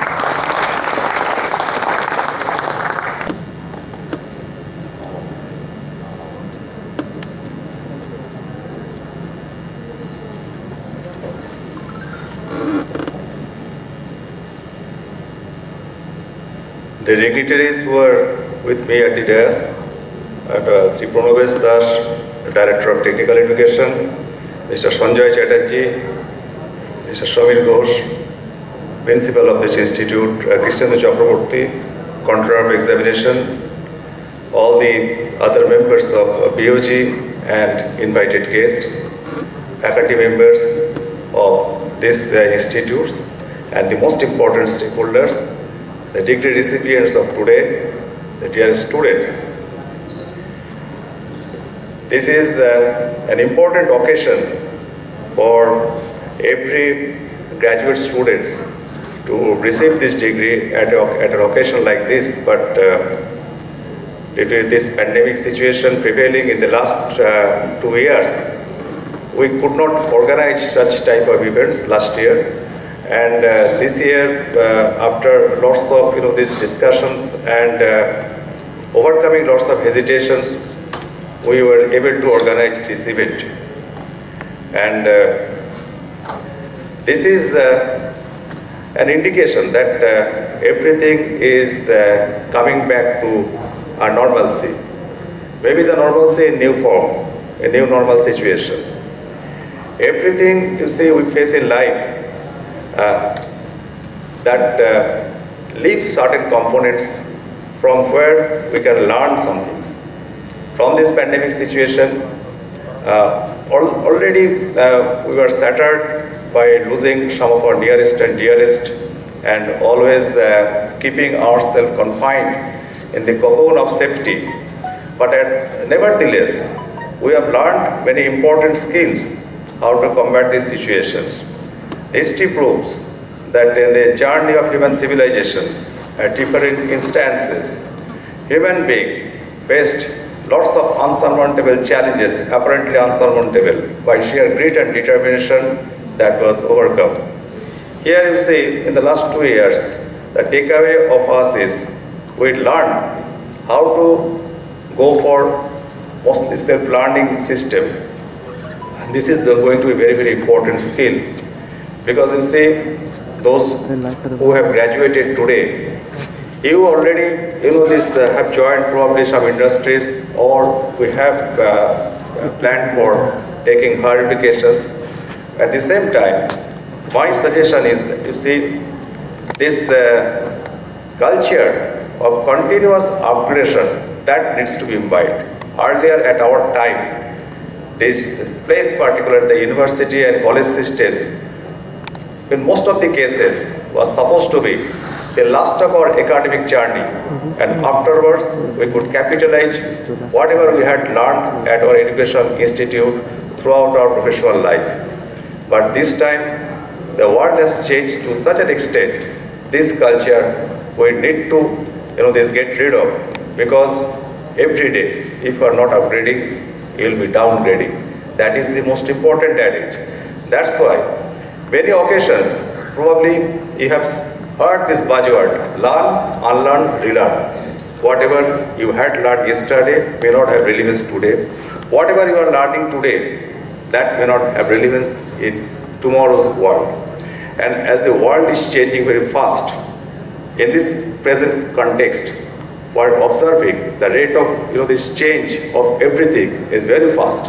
E: The dignitaries who are with me at the dais, uh, Sri Pranovesh Das, Director of Technical Education, Mr. Sanjay Chatterjee, Mr. Shamir Ghosh, Principal of this institute, uh, Krishnendu Chakraborty, Controller of Examination, all the other members of BOG and invited guests, faculty members of these uh, institutes, and the most important stakeholders, the degree recipients of today, the dear students. This is uh, an important occasion for every graduate students to receive this degree at, a, at an occasion like this, but uh, due to this pandemic situation prevailing in the last uh, two years, we could not organize such type of events last year. And uh, this year, uh, after lots of you know these discussions and uh, overcoming lots of hesitations, we were able to organize this event. And uh, this is uh, an indication that uh, everything is uh, coming back to a normalcy. Maybe the normalcy in new form, a new normal situation. Everything you see we face in life uh, that uh, leaves certain components from where we can learn some things. From this pandemic situation, uh, al- already uh, we were shattered by losing some of our nearest and dearest and always uh, keeping ourselves confined in the cocoon of safety. But at, nevertheless, we have learned many important skills how to combat these situations. History proves that in the journey of human civilizations, at different instances, human being faced lots of unsurmountable challenges, apparently unsurmountable, by sheer grit and determination that was overcome. Here you see, in the last two years, the takeaway of us is we learned how to go for mostly self-learning system. And this is going to be very, very important skill. Because you see, those who have graduated today, you already, you know, this uh, have joined probably some industries or we have uh, planned for taking higher educations. At the same time, my suggestion is that you see, this uh, culture of continuous upgradation that needs to be imbibed. Earlier at our time, this place, particularly the university and college systems, in most of the cases was supposed to be the last of our academic journey and afterwards we could capitalize whatever we had learned at our education institute throughout our professional life. But this time the world has changed to such an extent, this culture we need to you know, this get rid of because every day if you are not upgrading, you will be downgrading. That is the most important adage. That's why many occasions probably you have heard this buzzword, learn, unlearn, relearn. Whatever you had learned yesterday may not have relevance today. Whatever you are learning today, that may not have relevance in tomorrow's world. And as the world is changing very fast, in this present context, we're observing the rate of you know this change of everything is very fast,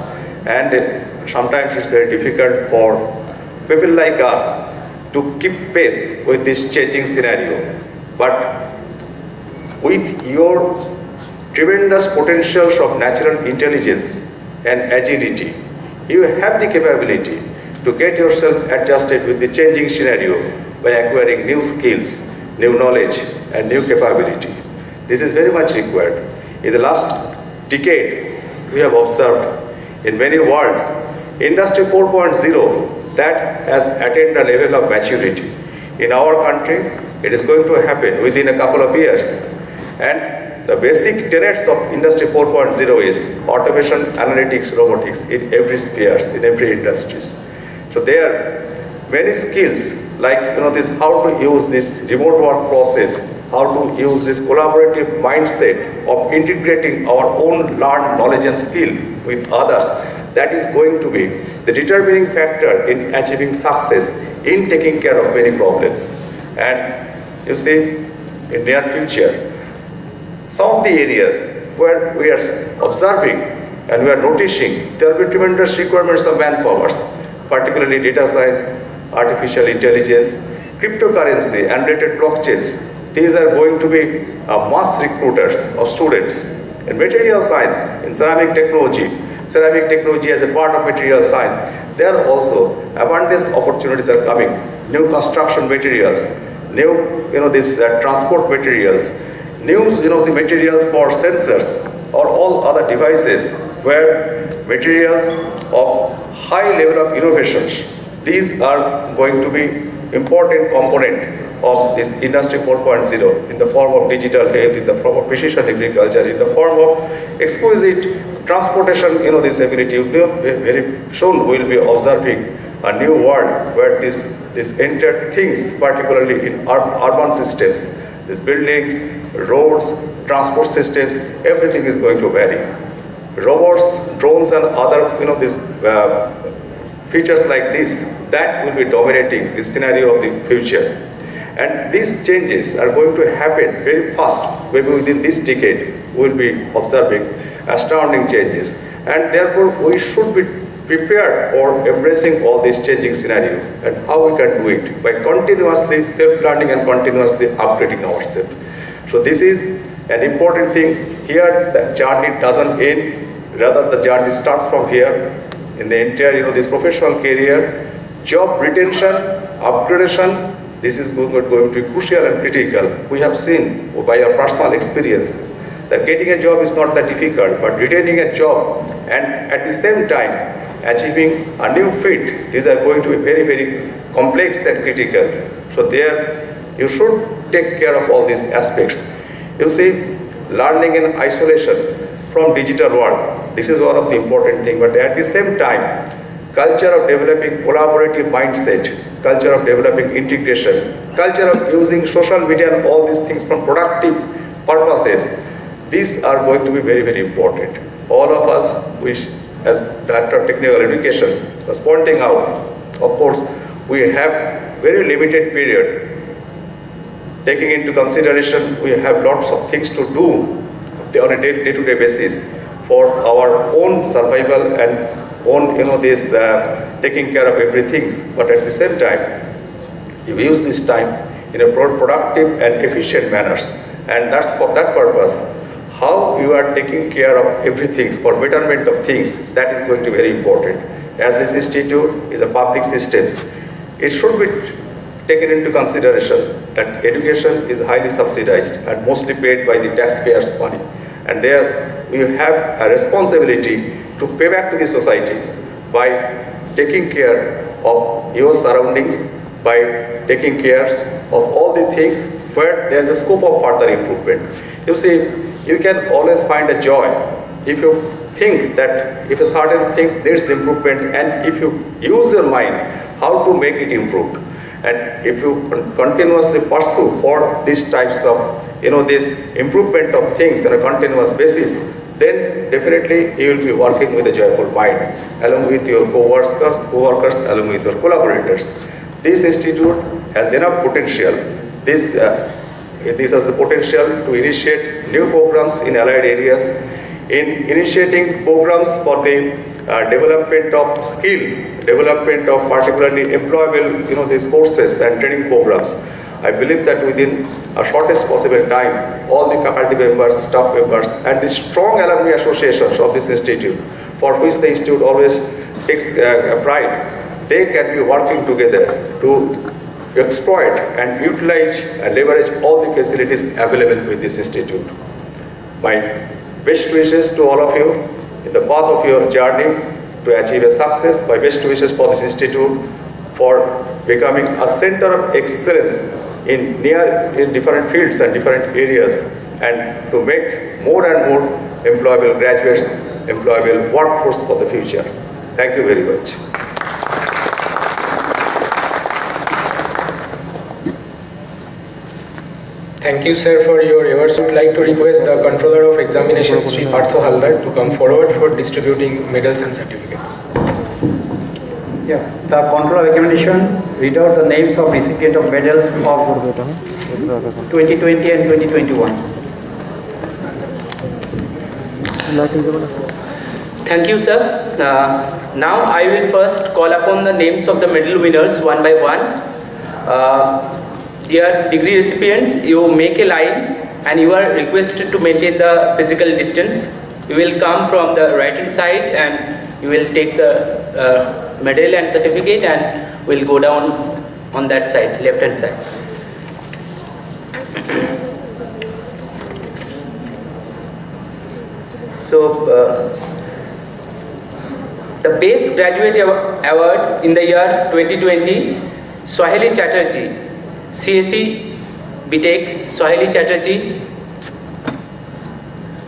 E: and sometimes it's very difficult for people like us to keep pace with this changing scenario. But with your tremendous potentials of natural intelligence and agility, you have the capability to get yourself adjusted with the changing scenario by acquiring new skills, new knowledge, and new capability. This is very much required. In the last decade, we have observed in many worlds, Industry 4.0 that has attained a level of maturity. In our country, it is going to happen within a couple of years. And the basic tenets of Industry 4.0 is automation, analytics, robotics in every spheres, in every industries. So there are many skills like you know this how to use this remote work process, how to use this collaborative mindset of integrating our own learned knowledge and skill with others. That is going to be the determining factor in achieving success in taking care of many problems. And you see, in near future, some of the areas where we are observing and we are noticing there will be tremendous requirements of manpower, particularly data science, artificial intelligence, cryptocurrency and related blockchains. These are going to be uh, mass recruiters of students. In material science, in ceramic technology, ceramic technology as a part of material science, there are also abundant opportunities are coming. New construction materials, new, you know, this uh, transport materials, new, you know, the materials for sensors or all other devices where materials of high level of innovations, these are going to be important component of this industry 4.0 in the form of digital health, in the form of precision agriculture, in the form of exquisite transportation, you know, this ability. Very soon we will be observing a new world where this, this entire things, particularly in urban systems, these buildings, roads, transport systems, everything is going to vary. Robots, drones and other, you know, these uh, features like this, that will be dominating the scenario of the future. And these changes are going to happen very fast. Maybe within this decade, we'll be observing astounding changes. And therefore, we should be prepared for embracing all these changing scenario and how we can do it by continuously self-learning and continuously upgrading ourselves. So this is an important thing. Here, the journey doesn't end. Rather, the journey starts from here in the entire, you know, this professional career. Job retention, upgradation, this is going to be crucial and critical. We have seen by our personal experiences that getting a job is not that difficult, but retaining a job and at the same time achieving a new fit, these are going to be very, very complex and critical. So there, you should take care of all these aspects. You see, learning in isolation from digital world, this is one of the important thing, but at the same time, culture of developing collaborative mindset, culture of developing integration, culture of using social media and all these things for productive purposes, these are going to be very, very important. All of us, which as Director of Technical Education was pointing out, of course, we have very limited period. Taking into consideration, we have lots of things to do on a day-to-day -day basis for our own survival and own, you know, this uh, taking care of everything. But at the same time, you use this time in a productive and efficient manners. And that's for that purpose, how you are taking care of everything for betterment of things, that is going to be very important. As this institute is a public systems it should be taken into consideration that education is highly subsidized and mostly paid by the taxpayers' money. And there we have a responsibility to pay back to the society by taking care of your surroundings, by taking care of all the things where there is a scope of further improvement. You see, you can always find a joy if you think that if a certain things needs improvement and if you use your mind how to make it improved and if you continuously pursue for these types of you know this improvement of things on a continuous basis then definitely you will be working with a joyful mind along with your co-workers, co-workers along with your collaborators. This institute has enough potential. This uh, this has the potential to initiate new programs in allied areas, in initiating programs for the uh, development of skill, development of particularly employable, you know, these courses and training programs. I believe that within a shortest possible time, all the faculty members, staff members, and the strong alumni associations of this institute, for which the institute always takes uh, pride, they can be working together to exploit and utilize and leverage all the facilities available with this institute. My best wishes to all of you in the path of your journey to achieve a success. My best wishes for this institute for becoming a center of excellence in near in different fields and different areas and to make more and more employable graduates, employable workforce for the future. Thank you very much.
A: Thank you, sir, for your efforts. I would like to request the Controller of Examinations, Sri Partho Haldar, to come forward for distributing medals and certificates.
D: Yeah, the Controller of Examination read out the names of recipient of medals of 2020 and 2021.
J: Thank you, sir. Uh, now I will first call upon the names of the medal winners one by one. Uh, dear degree recipients, you make a line and you are requested to maintain the physical distance. You will come from the right hand side and you will take the uh, medal and certificate and we'll go down on that side, left hand side. So, uh, the Best Graduate Award in the year 2020, Swahili Chatterjee, CSE BTech, Swahili Chatterjee,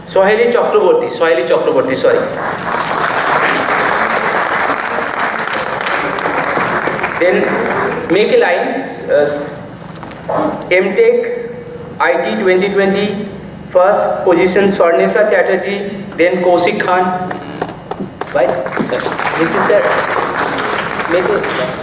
J: Swahili Chakraborty, Swahili Chakraborty, sorry. Make a line, uh, MTech IT 2020, first position Swarnesa Chatterjee, then Kosik Khan. Right? This is a make a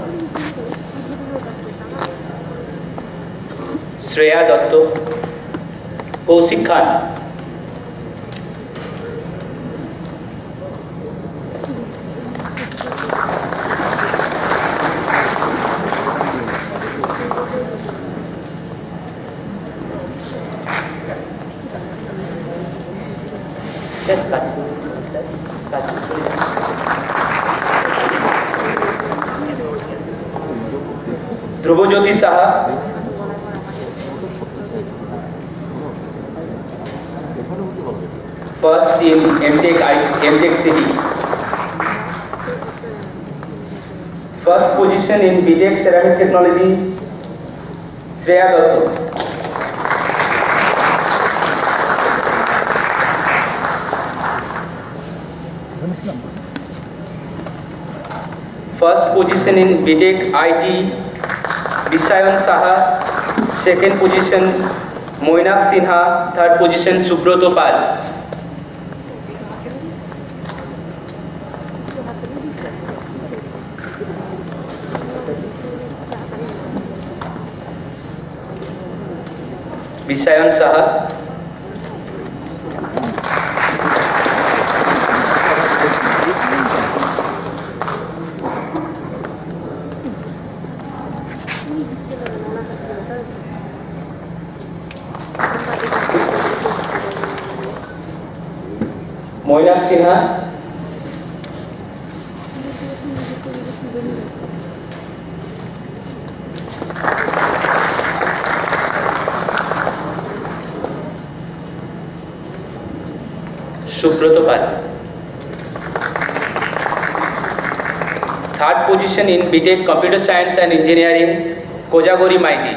J: Shreya Dutta Kaushik Khan position in BTech Ceramic Technology, Shreya Dotto. First position in BTech IT, Bisayan Saha. Second position, Moinak Sinha. Third position, Bisayon Saha Moinak Sinha In BTech Computer Science and Engineering, Kojagori Maiti.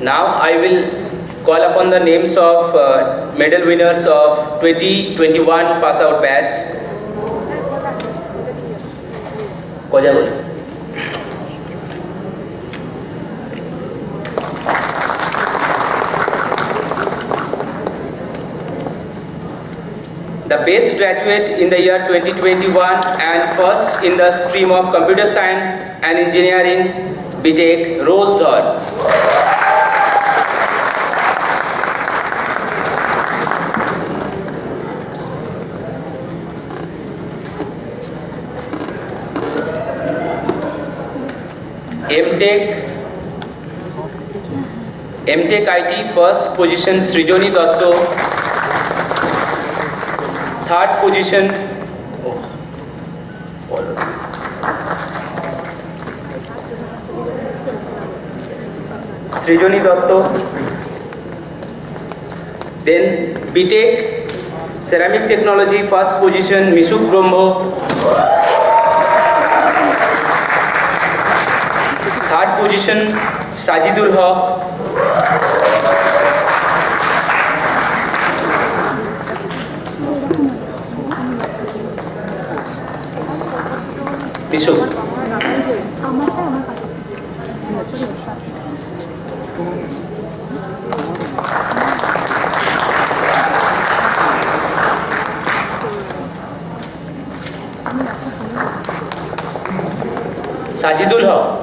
J: Now I will call upon the names of uh, medal winners of 2021 pass out batch. Kojagori. the best graduate in the year 2021 and first in the stream of computer science and engineering BTech Rose Dhar. MTech MTech IT, first position Srijoni Dotto, third position. Srijoni Dotto, then BTech Ceramic Technology, first position Mishuk Brahmo, third position Sajidul Haq, Sajidul Haq.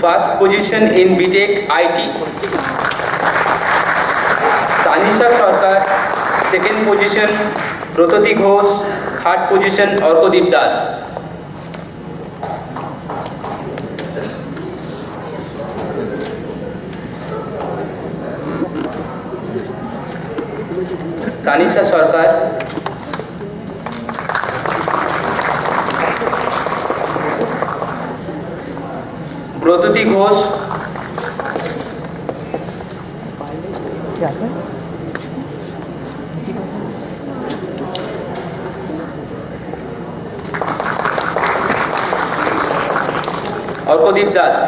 J: First position in B Tech IT Tanisha Sarkar second position Pratodi Ghosh third position Arkadeep Das Tanisha Sarkar Bratati Ghosh Arkadeep Das Now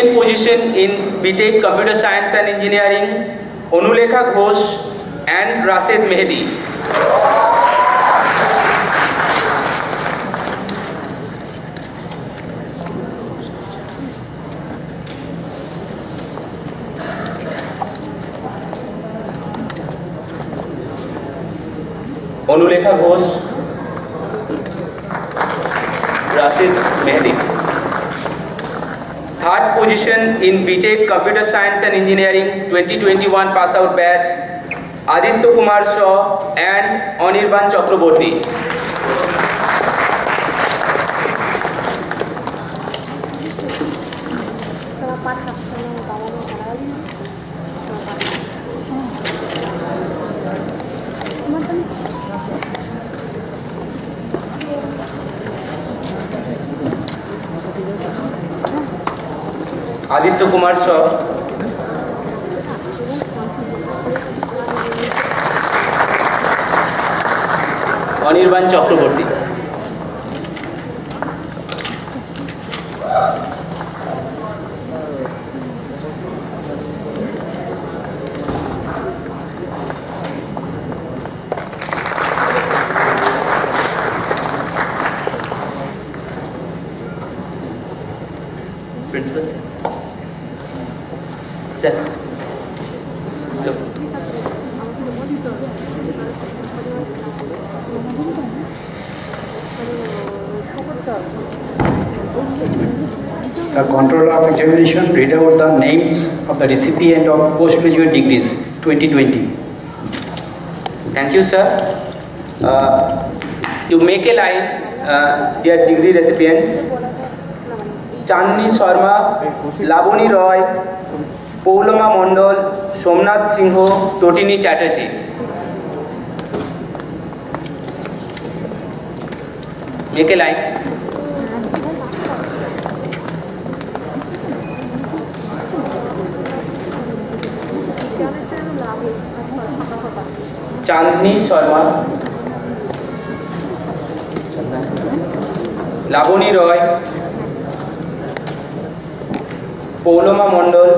J: Second position in B Tech computer science and engineering Anulekha Ghosh and Rashed Mehdi Anulekha Ghosh B Tech computer science and engineering 2021 pass out batch Aditya Kumar Shaw and Anirban Chakraborty Sahitya Kumar সব Anirban Chakraborty principles.
D: The Controller of Examination read out the names of the recipient of postgraduate degrees 2020.
J: Thank you, sir. Uh, you make a line, uh, dear degree recipients. Chandni Sharma, Labuni Roy, Poulama Mondal Somnath Singha Tatini Chatterjee. Make a line Chandni Sharma. Labani Roy. Poulama Mondal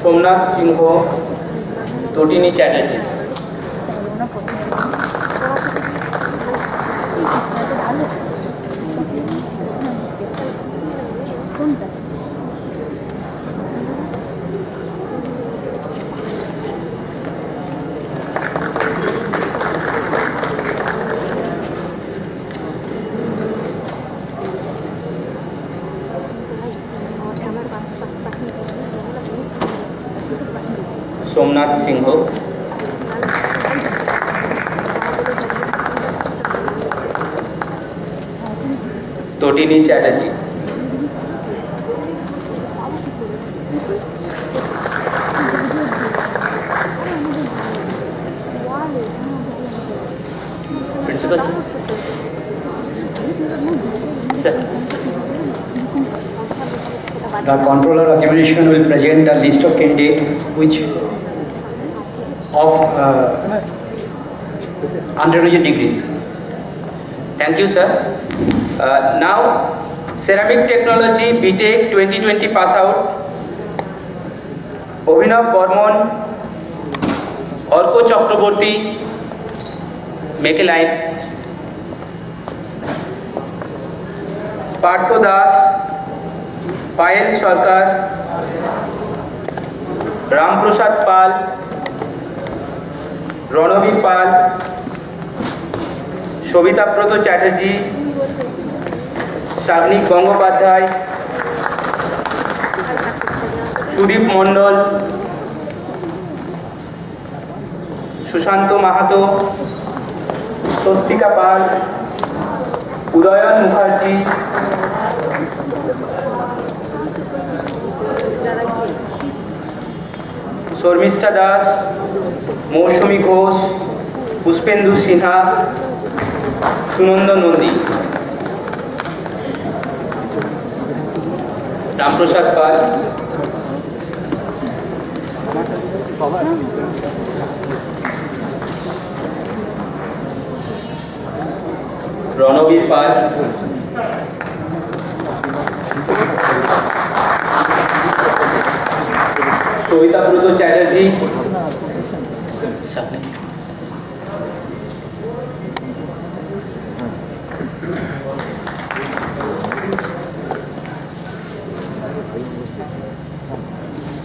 J: Somnath Singha Tatini Chatterjee Kodini Chatterjee. Sir.
D: The controller of examination will present the list of candidates which of uh, undergraduate degrees.
J: Thank you, sir. Uh, now, ceramic technology BTech 2020 pass out. Abhinav Barman Arka Chakraborty make a line Partha Das Payel Sarkar Ramprasad Pal Ranbir Pal Sabitabrata Chatterjee Sagnik Gangopadhyay, Sudip Mondal, Sushanta Mahato, Swastika Pal, Udayan Mukherjee, Sharmistha Das, Mousumi Ghosh, Pushpendu Sinha, Sunanda Nandi. Ramprasad Pal Ranbir Pal Sabitabrata Chatterjee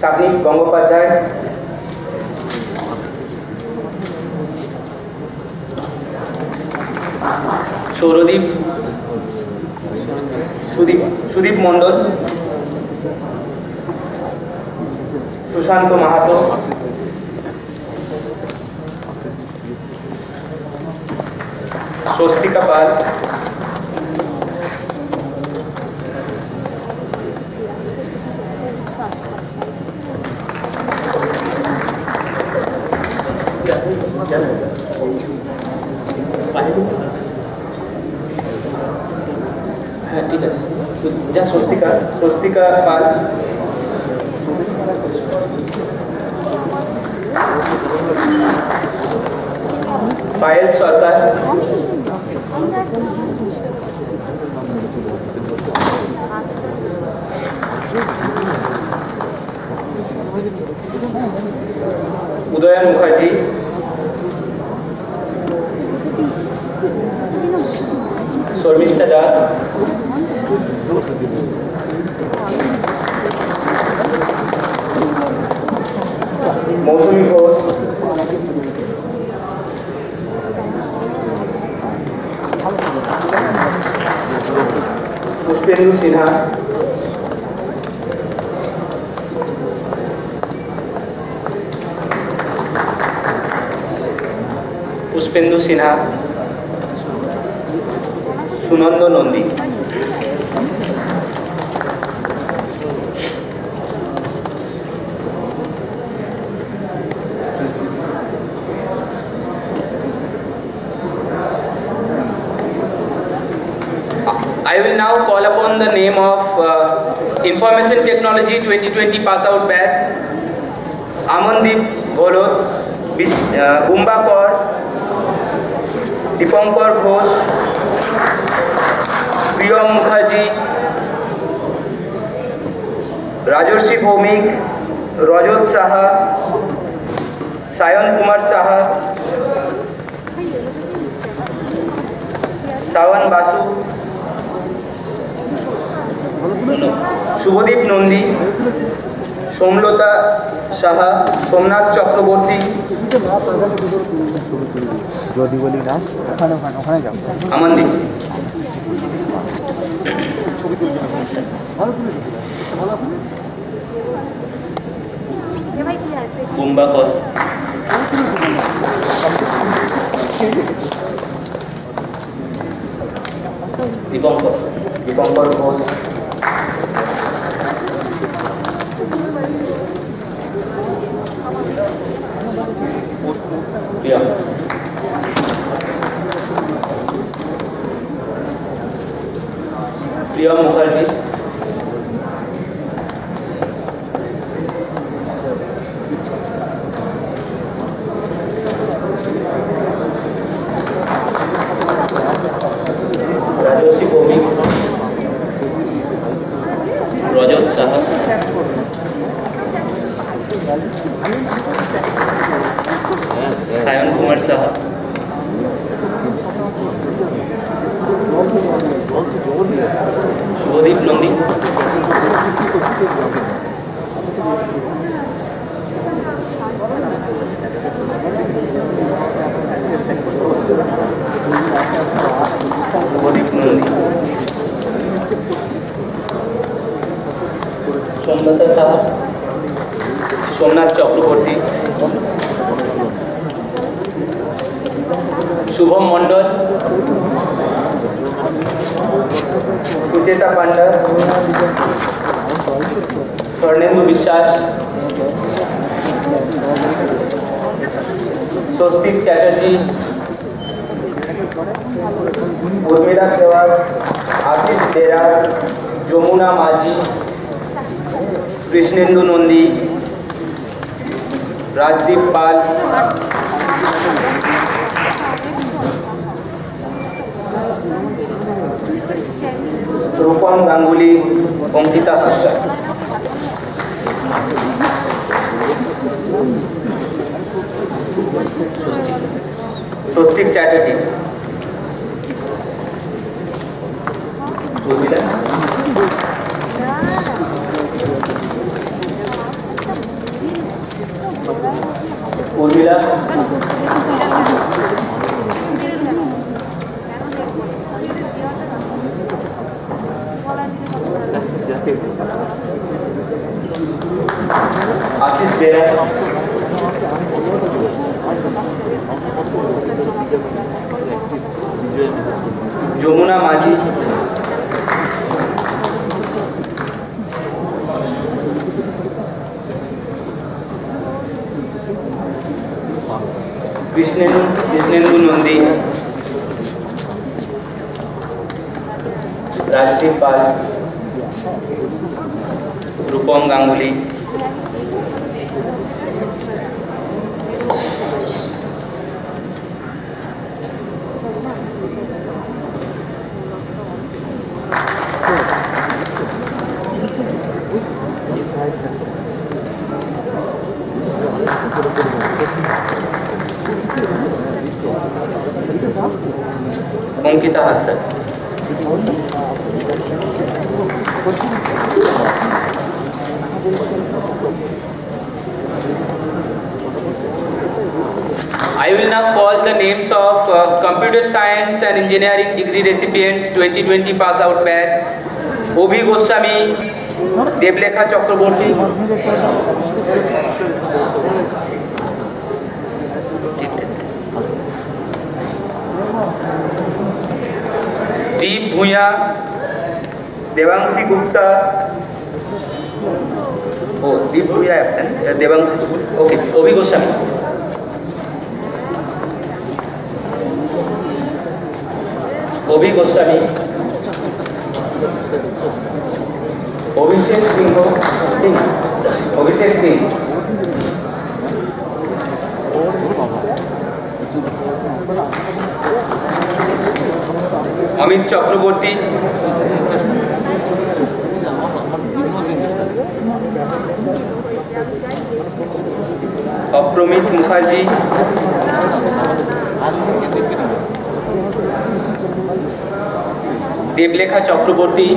J: সামনে Sagnik Gangopadhyay Sourodip Sudip Sudip Mondal Sushanta Mahato Swastika Pal 2020 pass out batch Amandeep Golot, uh, Bumba Kaur, Dipankar Ghosh, Priya Mukherjee, Rajarshi Bhomik, Rajat Saha, Sayan Kumar Saha, Sawan Basu, Shubhadeep Nandi Somlata Saha Somnath Chakraborty. আমান্দি Kumbhakar Dipankar. Dipankar Ghosh. recipients 2020 pass out batch Obi Goswami Deblekha Chakraborty Deep Bhuiyan Debanshi Gupta O Deep Bhuiyan absent Debanshi okay Abhi Goswami Abhi Goswami. Abhishek Singha. Singh Abhishek Singh. Amit Chakraborty. Apramit Mukherjee. Deblekha Chakraborty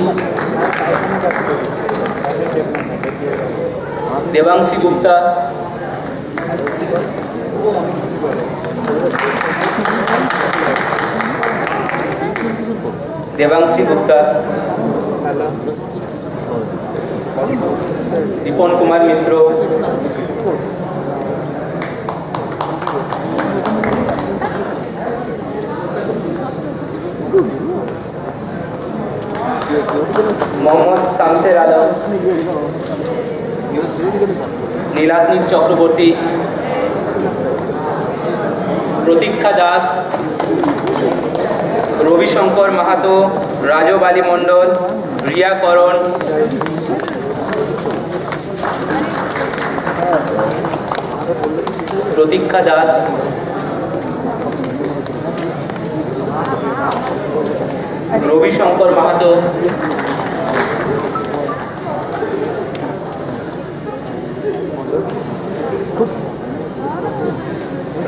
J: Debanshi Gupta Debanshi Gupta Dipan Kumar Mitra Mohammad Shamsher Alam Niladri Chakraborty. Pratiksha Das. Ravishankar Mahato. Rajab Ali Mondal. রিয়াকরণ। Pratiksha Das. Ravishankar Mahato.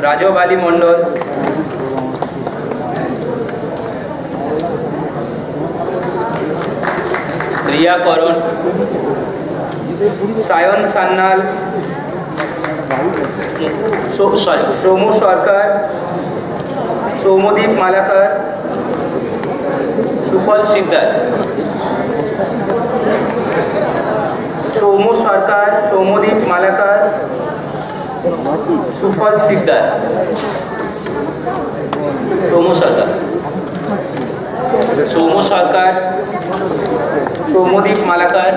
J: Rajab Ali Mondal. Riya Karan Sayan Sanyal. Sorry Soumu Sarkar. Soumadip Malakar. Sufal Sikdar. সৌমু Sarkar Soumadip Malakar. Sufal Sikdar সৌমু Sarkar. সৌমু Sarkar Soumadip Malakar.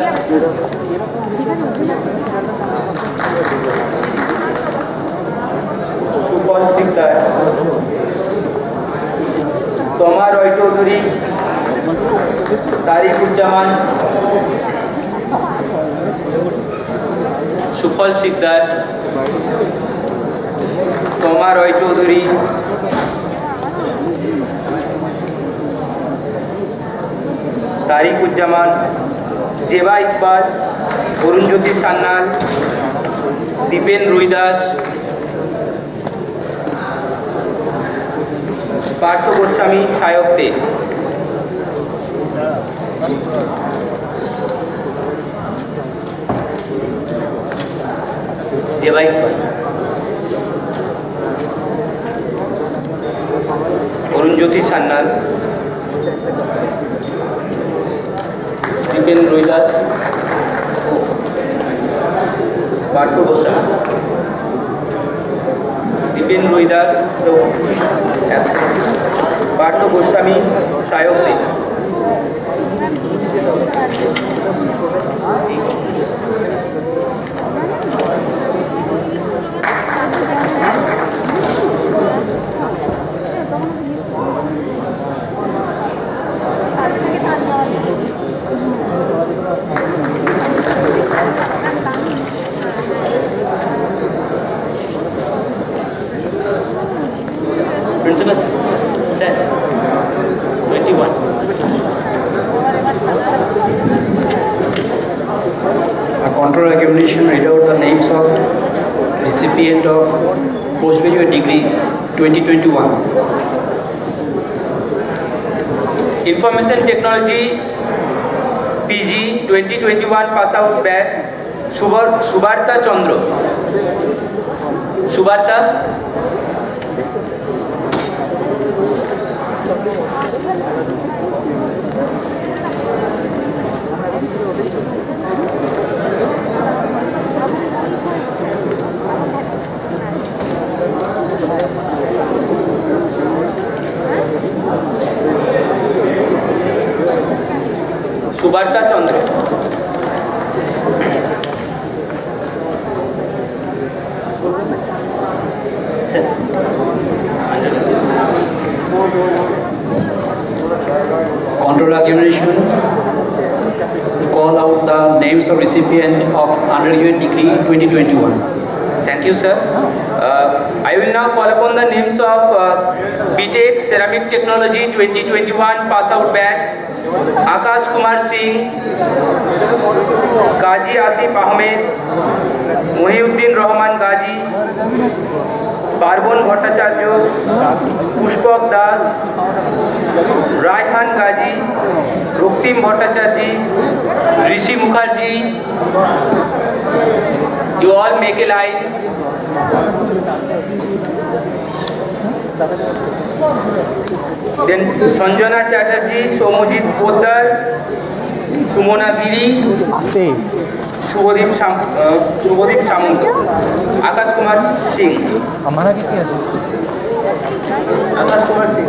J: Sufal Sikdar. Tama Roy Chowdhury Tariquzzaman. Sufal Sikdar. Tama Roy Chowdhury. Tariquzzaman, Zeba Iqbal, Arunjyoti Sanyal, Dipen Ruidas, Partha Goswami, Sayak De. Zeba Iqbal. Arunjyoti Sanyal Dipen Ruidas Partha Goswami Dipen Ruidas Partha Goswami Sayak De
D: A control examination read out the names of recipient of postgraduate degree 2021.
J: Information Technology PG 2021 pass out batch Subar Subarta Chandra. Subarta Subarta Chandra
D: Control examination call out the names of recipient of undergraduate degree 2021.
J: Thank you, sir. Uh, I will now call upon the names of uh, BTEC Ceramic Technology 2021 pass out batch Akash Kumar Singh, Gazi Asif Ahmed, Mohiuddin Rahman Gazi Parban Bhattacharya, Pushpak Das, Raihan Gazi, Raktim Bhattacharya, Rishi Mukherjee, you all make a line Thank you. Then Sanjana Chatterjee Soumojit Poddar
B: Sumana
J: Giri আস্তে শুভদীপ শুভদীপ সামন্ত আকাশ কুমার সিং
B: আমার আগে কি আছে
J: আকাশ কুমার সিং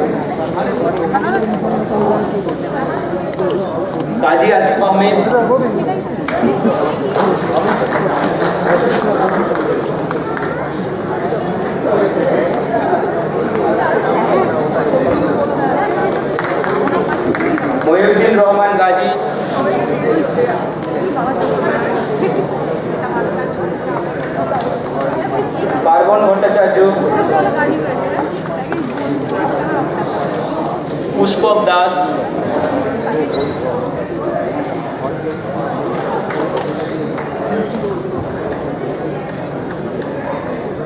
J: কাজী আসিফ আহমেদ মহিউদ্দিন রহমান গাজী। পার্বণ ভট্টাচার্য। পুষ্পক দাস।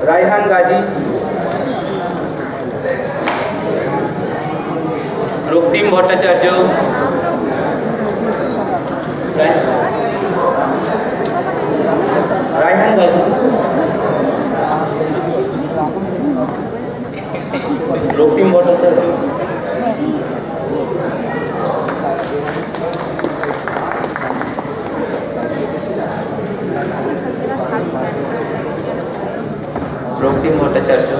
J: রায়হান গাজী। রক্তিম ভট্টাচার্য রায়- Raihan Gazi Raktim Bhattacharya Raktim Bhattacharya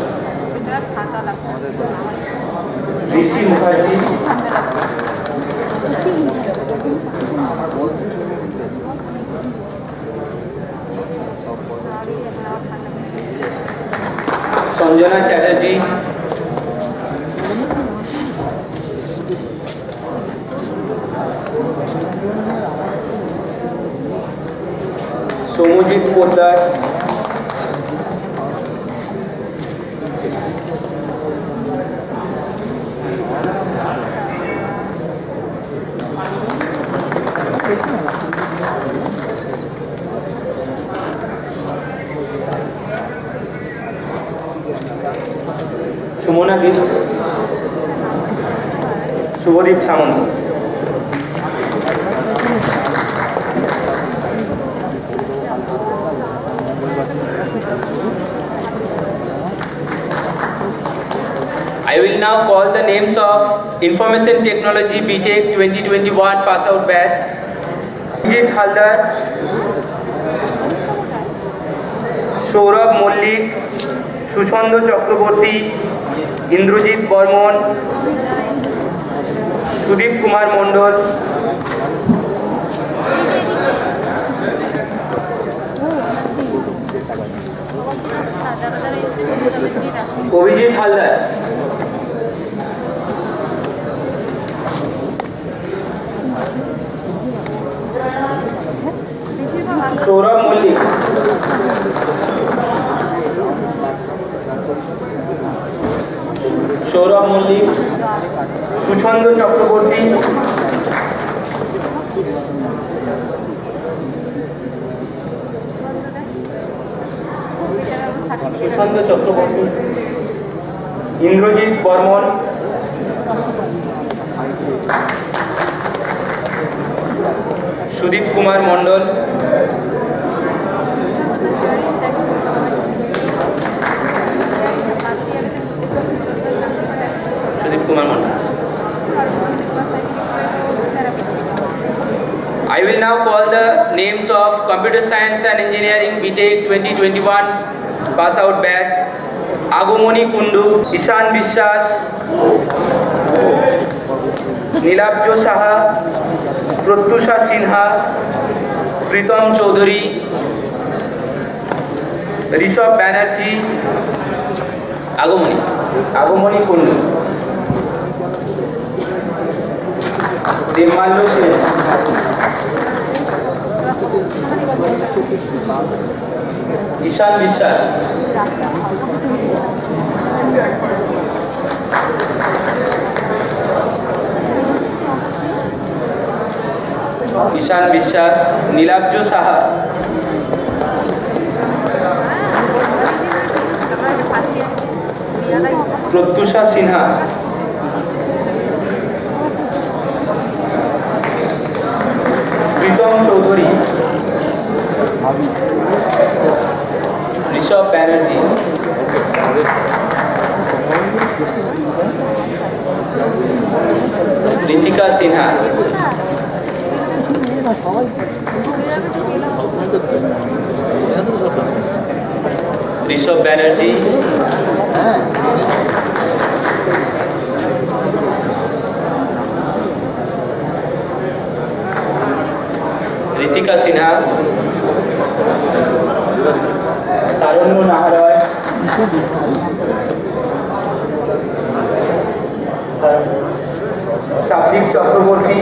J: DC Mukherjee Sanjana Chatterjee. Soumojit Poddar information technology BTech twenty twenty one pass out batch Abhijit Haldar Sourav Mallick Suchhanda Chakraborty Indrajit Barman Sudip Kumar Mondal Abhijit Haldar Sourav Mallick. Sourav Mallick Suchhanda Chakraborty. Suchhanda Chakraborty. Indrajit Barman. Sudip Kumar Mondal. Sudip Kumar Mondal I will now call the names of Computer Science and Engineering BTech 2021 pass out batch. আগমনী কুন্ডু ঈশান বিশ্বাস নীলাব্জ সাহা প্রত্যুষা সিনহা প্রীতম চৌধুরী ঋষভ ব্যানার্জি আগমনী আগমনী Kundu Debmalya Sen Ishan Biswas Ishan Biswas Nilabja Saha. Pratyusha Sinha. Pritam Chowdhury. Rishabh Banerjee. Ritika Sinha. Rishabh Banerjee. Ritika Sinha Saranya Naharoy শাব্দিক চক্রবর্তী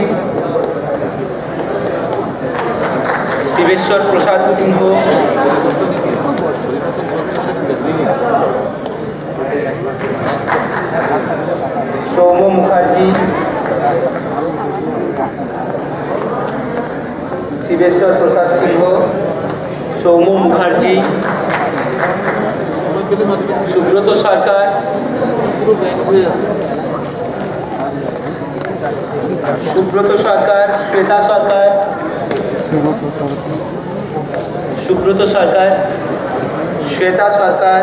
J: শিবেশ্বর প্রসাদ সিংহ সৌম্য মুখার্জী শিবেশ্বর প্রসাদ সিংহ সৌম্য মুখার্জি সুব্রত সরকার সুব্রত সরকার শ্বেতা সরকার সুব্রত সরকার শ্বেতা সরকার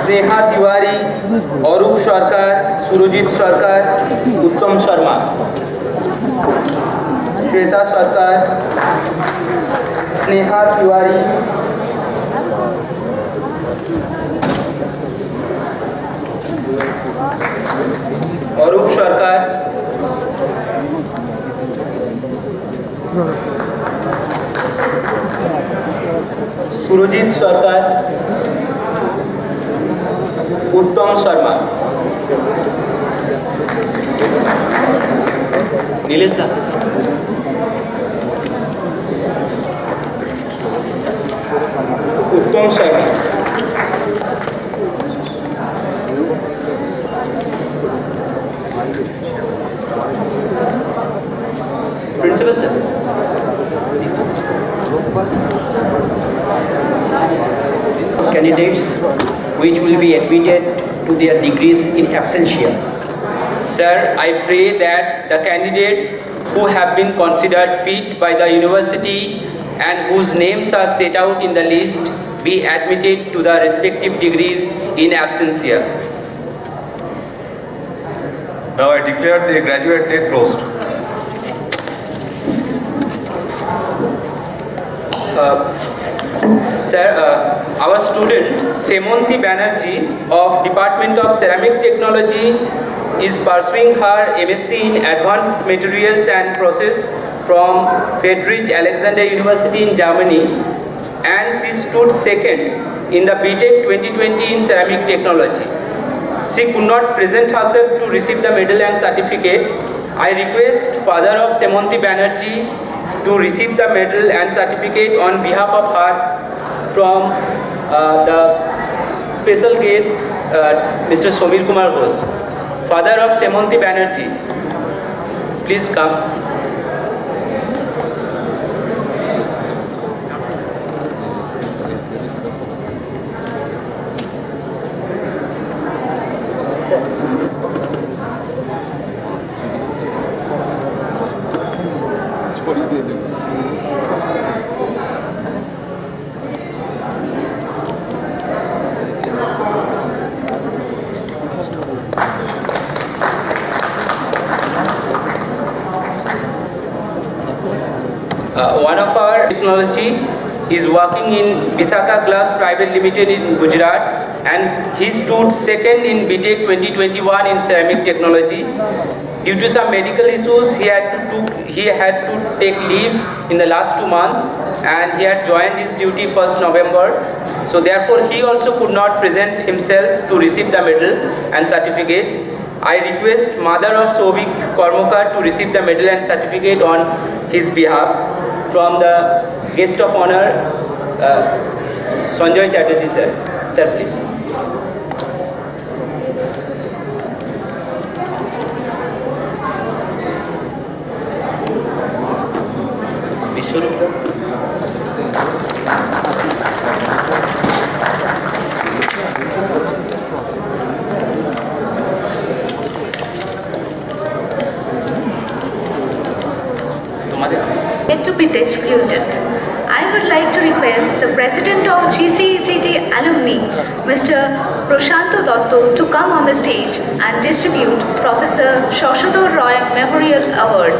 J: স্নেহা তিওয়ারি অরূপ সরকার সুরজিৎ সরকার উত্তম শর্মা श्वेता सरकार स्नेहा तिवारी अरूप सरकार सुरजीत सरकार Uttam Sharma. Nilesh da. Uttam Sharma principal sir
D: candidates which will be admitted to their degrees in absentia.
J: Sir, I pray that the candidates who have been considered fit by the university and whose names are set out in the list be admitted to the respective degrees in absentia.
E: Now I declare the graduate day closed.
J: Uh, Sir, uh, our student Semonti Banerjee of Department of Ceramic Technology is pursuing her MSc in Advanced Materials and Process from Friedrich Alexander University in Germany and she stood second in the BTech 2020 in Ceramic Technology. She could not present herself to receive the medal and certificate. I request father of Semonti Banerjee to receive the medal and certificate on behalf of her from uh, the special guest uh, Mr. Somir Kumar Ghosh, father of Semonti Banerjee. Please come. Uh, one of our technology is working in Visakha Glass Private Limited in Gujarat and he stood second in BTech 2021 in ceramic technology. Due to some medical issues, he had to, took, he had to take leave in the last two months and he had joined his duty 1st November. So therefore, he also could not present himself to receive the medal and certificate. I request mother of Sovik Kormokar to receive the medal and certificate on his behalf from the guest of honor, uh, Sanjay Chatterjee sir. Sir, please. Vishwarup.
C: Yet to be distributed. I would like to request the President of GCECT Alumni, Mr. Prashanto Dotto, to come on the stage and distribute Professor Sasadhar Ray Memorial Award.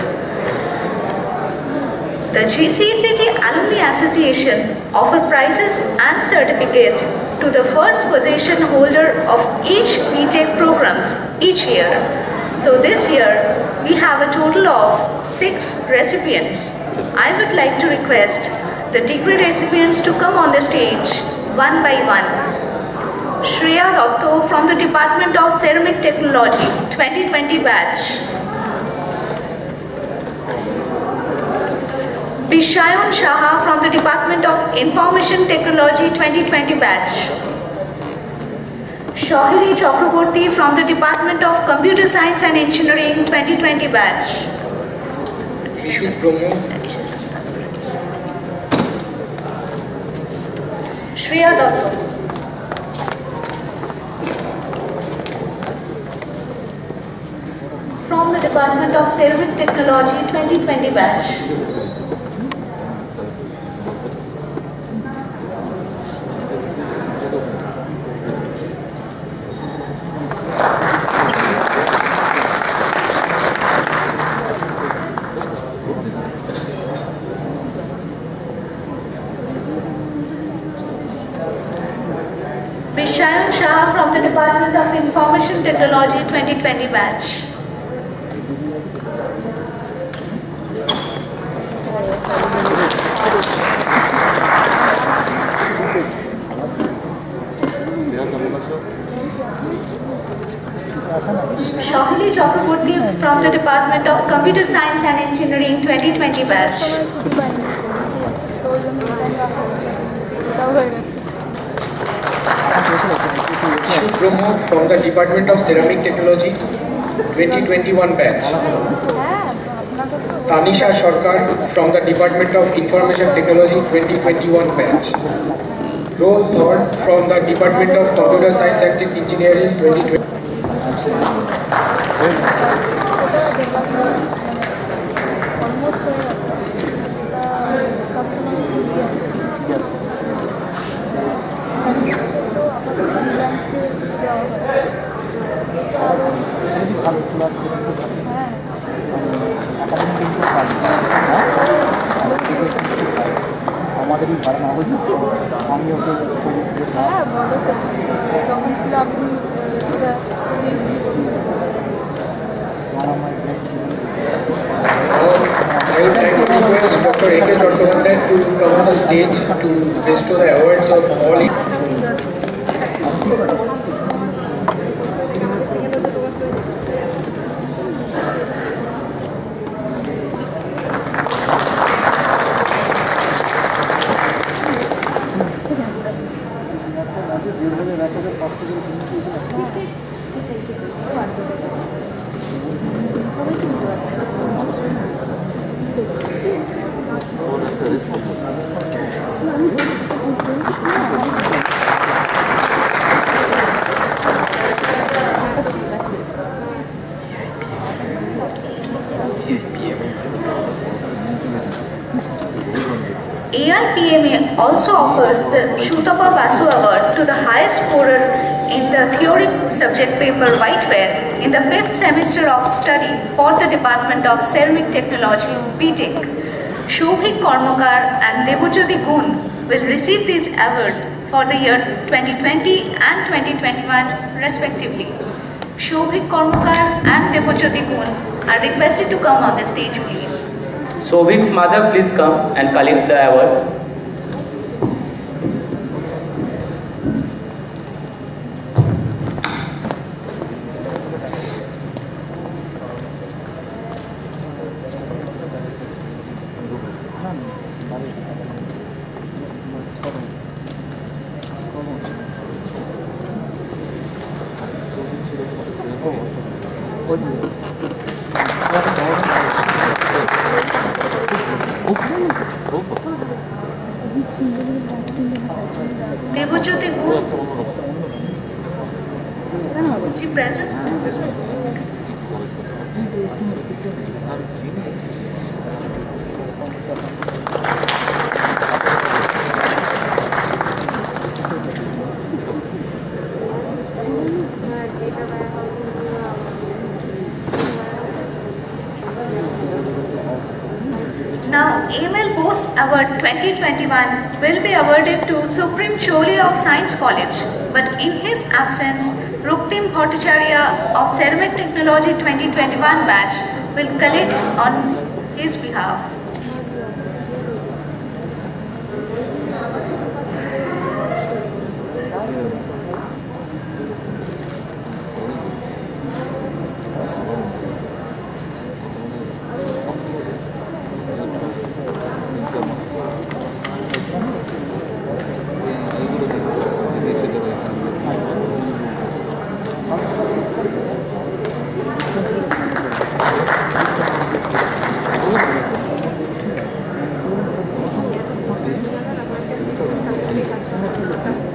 C: The GCECT Alumni Association offer prizes and certificates to the first position holder of each BTech programs each year. So this year, we have a total of six recipients. I would like to request the degree recipients to come on the stage one by one. Shreya Dotto from the Department of Ceramic Technology, 2020 batch. Bishayun Shaha from the Department of Information Technology 2020 batch. Shohiri Chakraborty from the Department of Computer Science and Engineering 2020 batch.
A: We should promote
C: Shreya Dotto. From the Department of Ceramic Technology 2020 batch. Bishayan Shah from the Department of Information Technology 2020 batch. Shahili Chakraborty from the Department of Computer Science and Engineering 2020 batch.
A: promote from the Department of Ceramic Technology 2021 batch. Tanisha Sarkar from the Department of Information Technology 2021 batch. Rose Thorn from the Department of Computer Science and Engineering 2020.
C: Technology, BTech. Shobhik Kormakar and Debojyoti Gun will receive this award for the year 2020 and 2021 respectively. Shobhik Kormakar and Debojyoti Gun are requested to come on the stage please.
J: Sobhik's mother, please come and collect the award.
C: Debojyoti Gun. Is he present? Now, AML boasts Award 2021 will be awarded to Supreme Choli of Science College, but in his absence, Ruktim Bhattacharya of Ceramic Technology 2021 batch will collect on his behalf.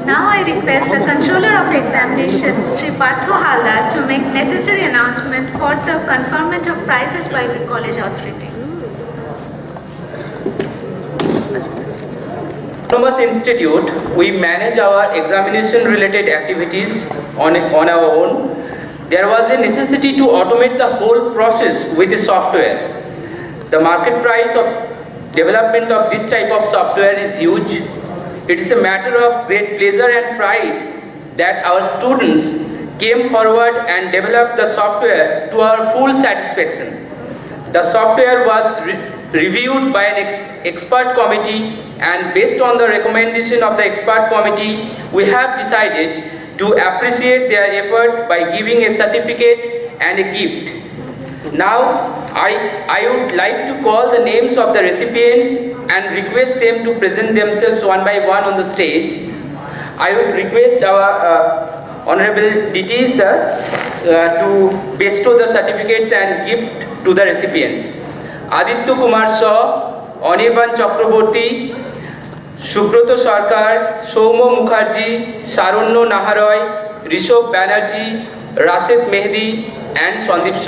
C: Now I request the Controller of Examinations, Sri Partho Haldar, to make necessary announcement for the conferment of prizes by the college authority.
J: Autonomous Institute, we manage our examination related activities on, on our own. There was a necessity to automate the whole process with the software. The market price of development of this type of software is huge. It is a matter of great pleasure and pride that our students came forward and developed the software to our full satisfaction. The software was re reviewed by an ex expert committee and based on the recommendation of the expert committee, we have decided to appreciate their effort by giving a certificate and a gift. Now, I, I would like to call the names of the recipients and request them to present themselves one by one on the stage. I would request our uh, Honorable DT sir uh, to bestow the certificates and gift to the recipients. Aditya Kumar Shaw, Anirban Chakraborty, Subrata Sarkar, Soumya Mukherjee, Saranya Naharoy, Rishabh Banerjee, Rashed Mehedi and Sandeep Shaw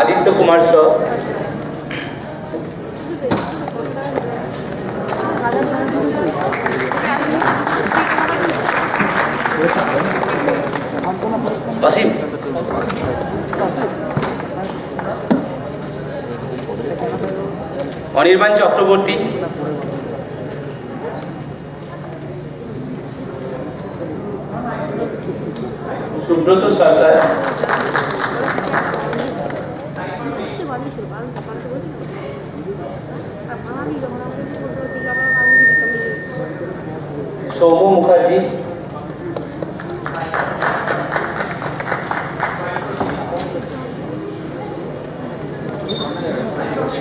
J: Aditya Kumar Shaw Anirban Chakraborty. Subrata Sarkar. Soumya Mukherjee.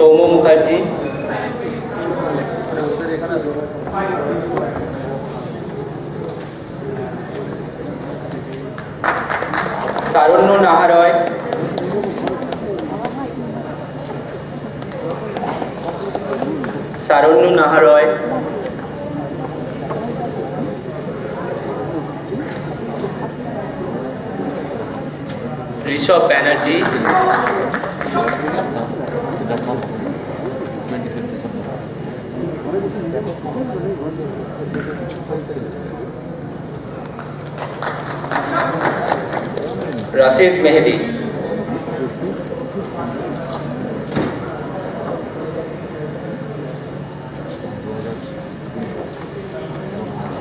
J: Soumya Mukherjee. Saranya Naharoy. Saranya Naharoy. Rishabh Banerjee. Rashed Mehedi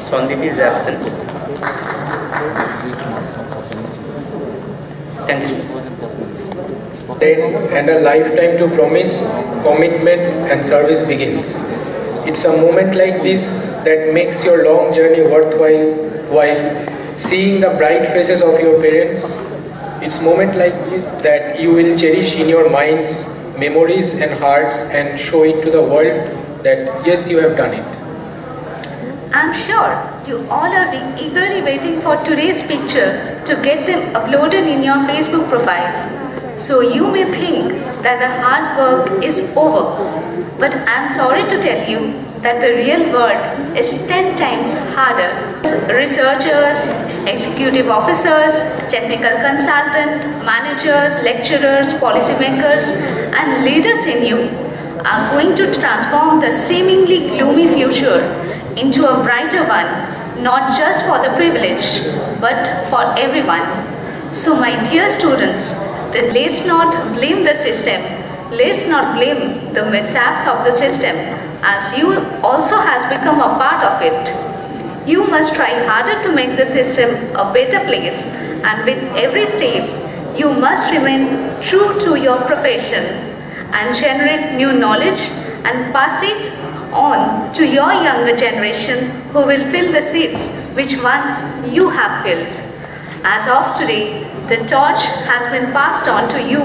J: Sandeep is absent. Thank you.
A: and a lifetime to promise, commitment and service begins. It's a moment like this that makes your long journey worthwhile while seeing the bright faces of your parents. It's moment like this that you will cherish in your minds, memories and hearts and show it to the world that yes, you have done it.
C: I'm sure you all are eagerly waiting for today's picture to get them uploaded in your Facebook profile. So you may think that the hard work is over. But I'm sorry to tell you that the real world is 10 times harder. Researchers, executive officers, technical consultants, managers, lecturers, policymakers, and leaders in you are going to transform the seemingly gloomy future into a brighter one not just for the privileged, but for everyone. So my dear students, let's not blame the system, let's not blame the mishaps of the system, as you also has become a part of it. You must try harder to make the system a better place and with every step, you must remain true to your profession and generate new knowledge and pass it on to your younger generation who will fill the seats which once you have filled. As of today, the torch has been passed on to you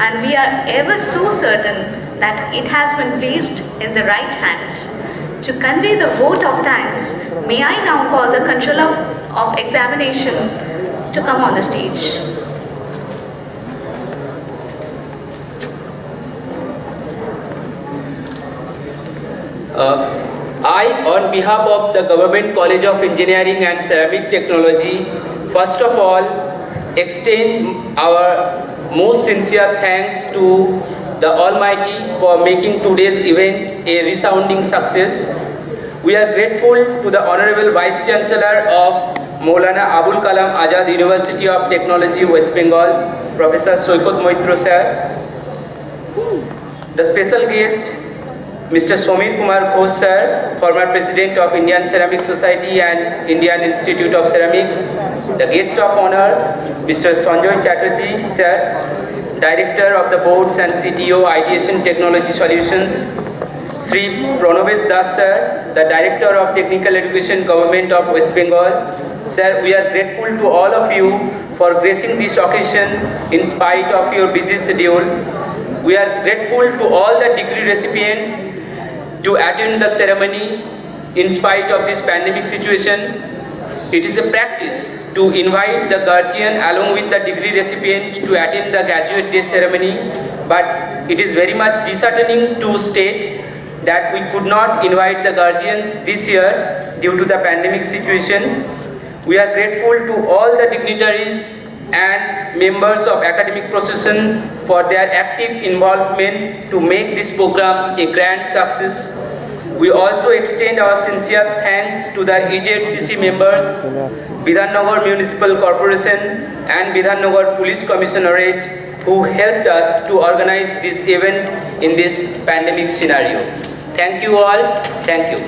C: and we are ever so certain that it has been placed in the right hands. To convey the vote of thanks, may I now call the controller of, of examination to come on the stage.
J: Uh, I, on behalf of the Government College of Engineering and Ceramic Technology, first of all, extend our most sincere thanks to the Almighty for making today's event a resounding success. We are grateful to the Honorable Vice Chancellor of Maulana Abul Kalam Azad University of Technology, West Bengal, Professor Saikat Maitra sir. The special guest, Mr. Somir Kumar Ghosh sir, former President of Indian Ceramic Society and Indian Institute of Ceramics. The guest of honor, Mr. Sanjoy Chatterjee sir, Director of the Boards and CTO Ideation Technology Solutions. Sri Pranovesh Das sir, the Director of Technical Education Government of West Bengal. Sir, we are grateful to all of you for gracing this occasion in spite of your busy schedule. We are grateful to all the degree recipients to attend the ceremony in spite of this pandemic situation. It is a practice to invite the guardian along with the degree recipient to attend the graduate day ceremony, but it is very much disheartening to state that we could not invite the guardians this year due to the pandemic situation. We are grateful to all the dignitaries and members of academic procession for their active involvement to make this program a grand success. We also extend our sincere thanks to the EJCC members, Bidhannagar Municipal Corporation and Bidhannagar Police Commissionerate who helped us to organize this event in this pandemic scenario. Thank you all. Thank you.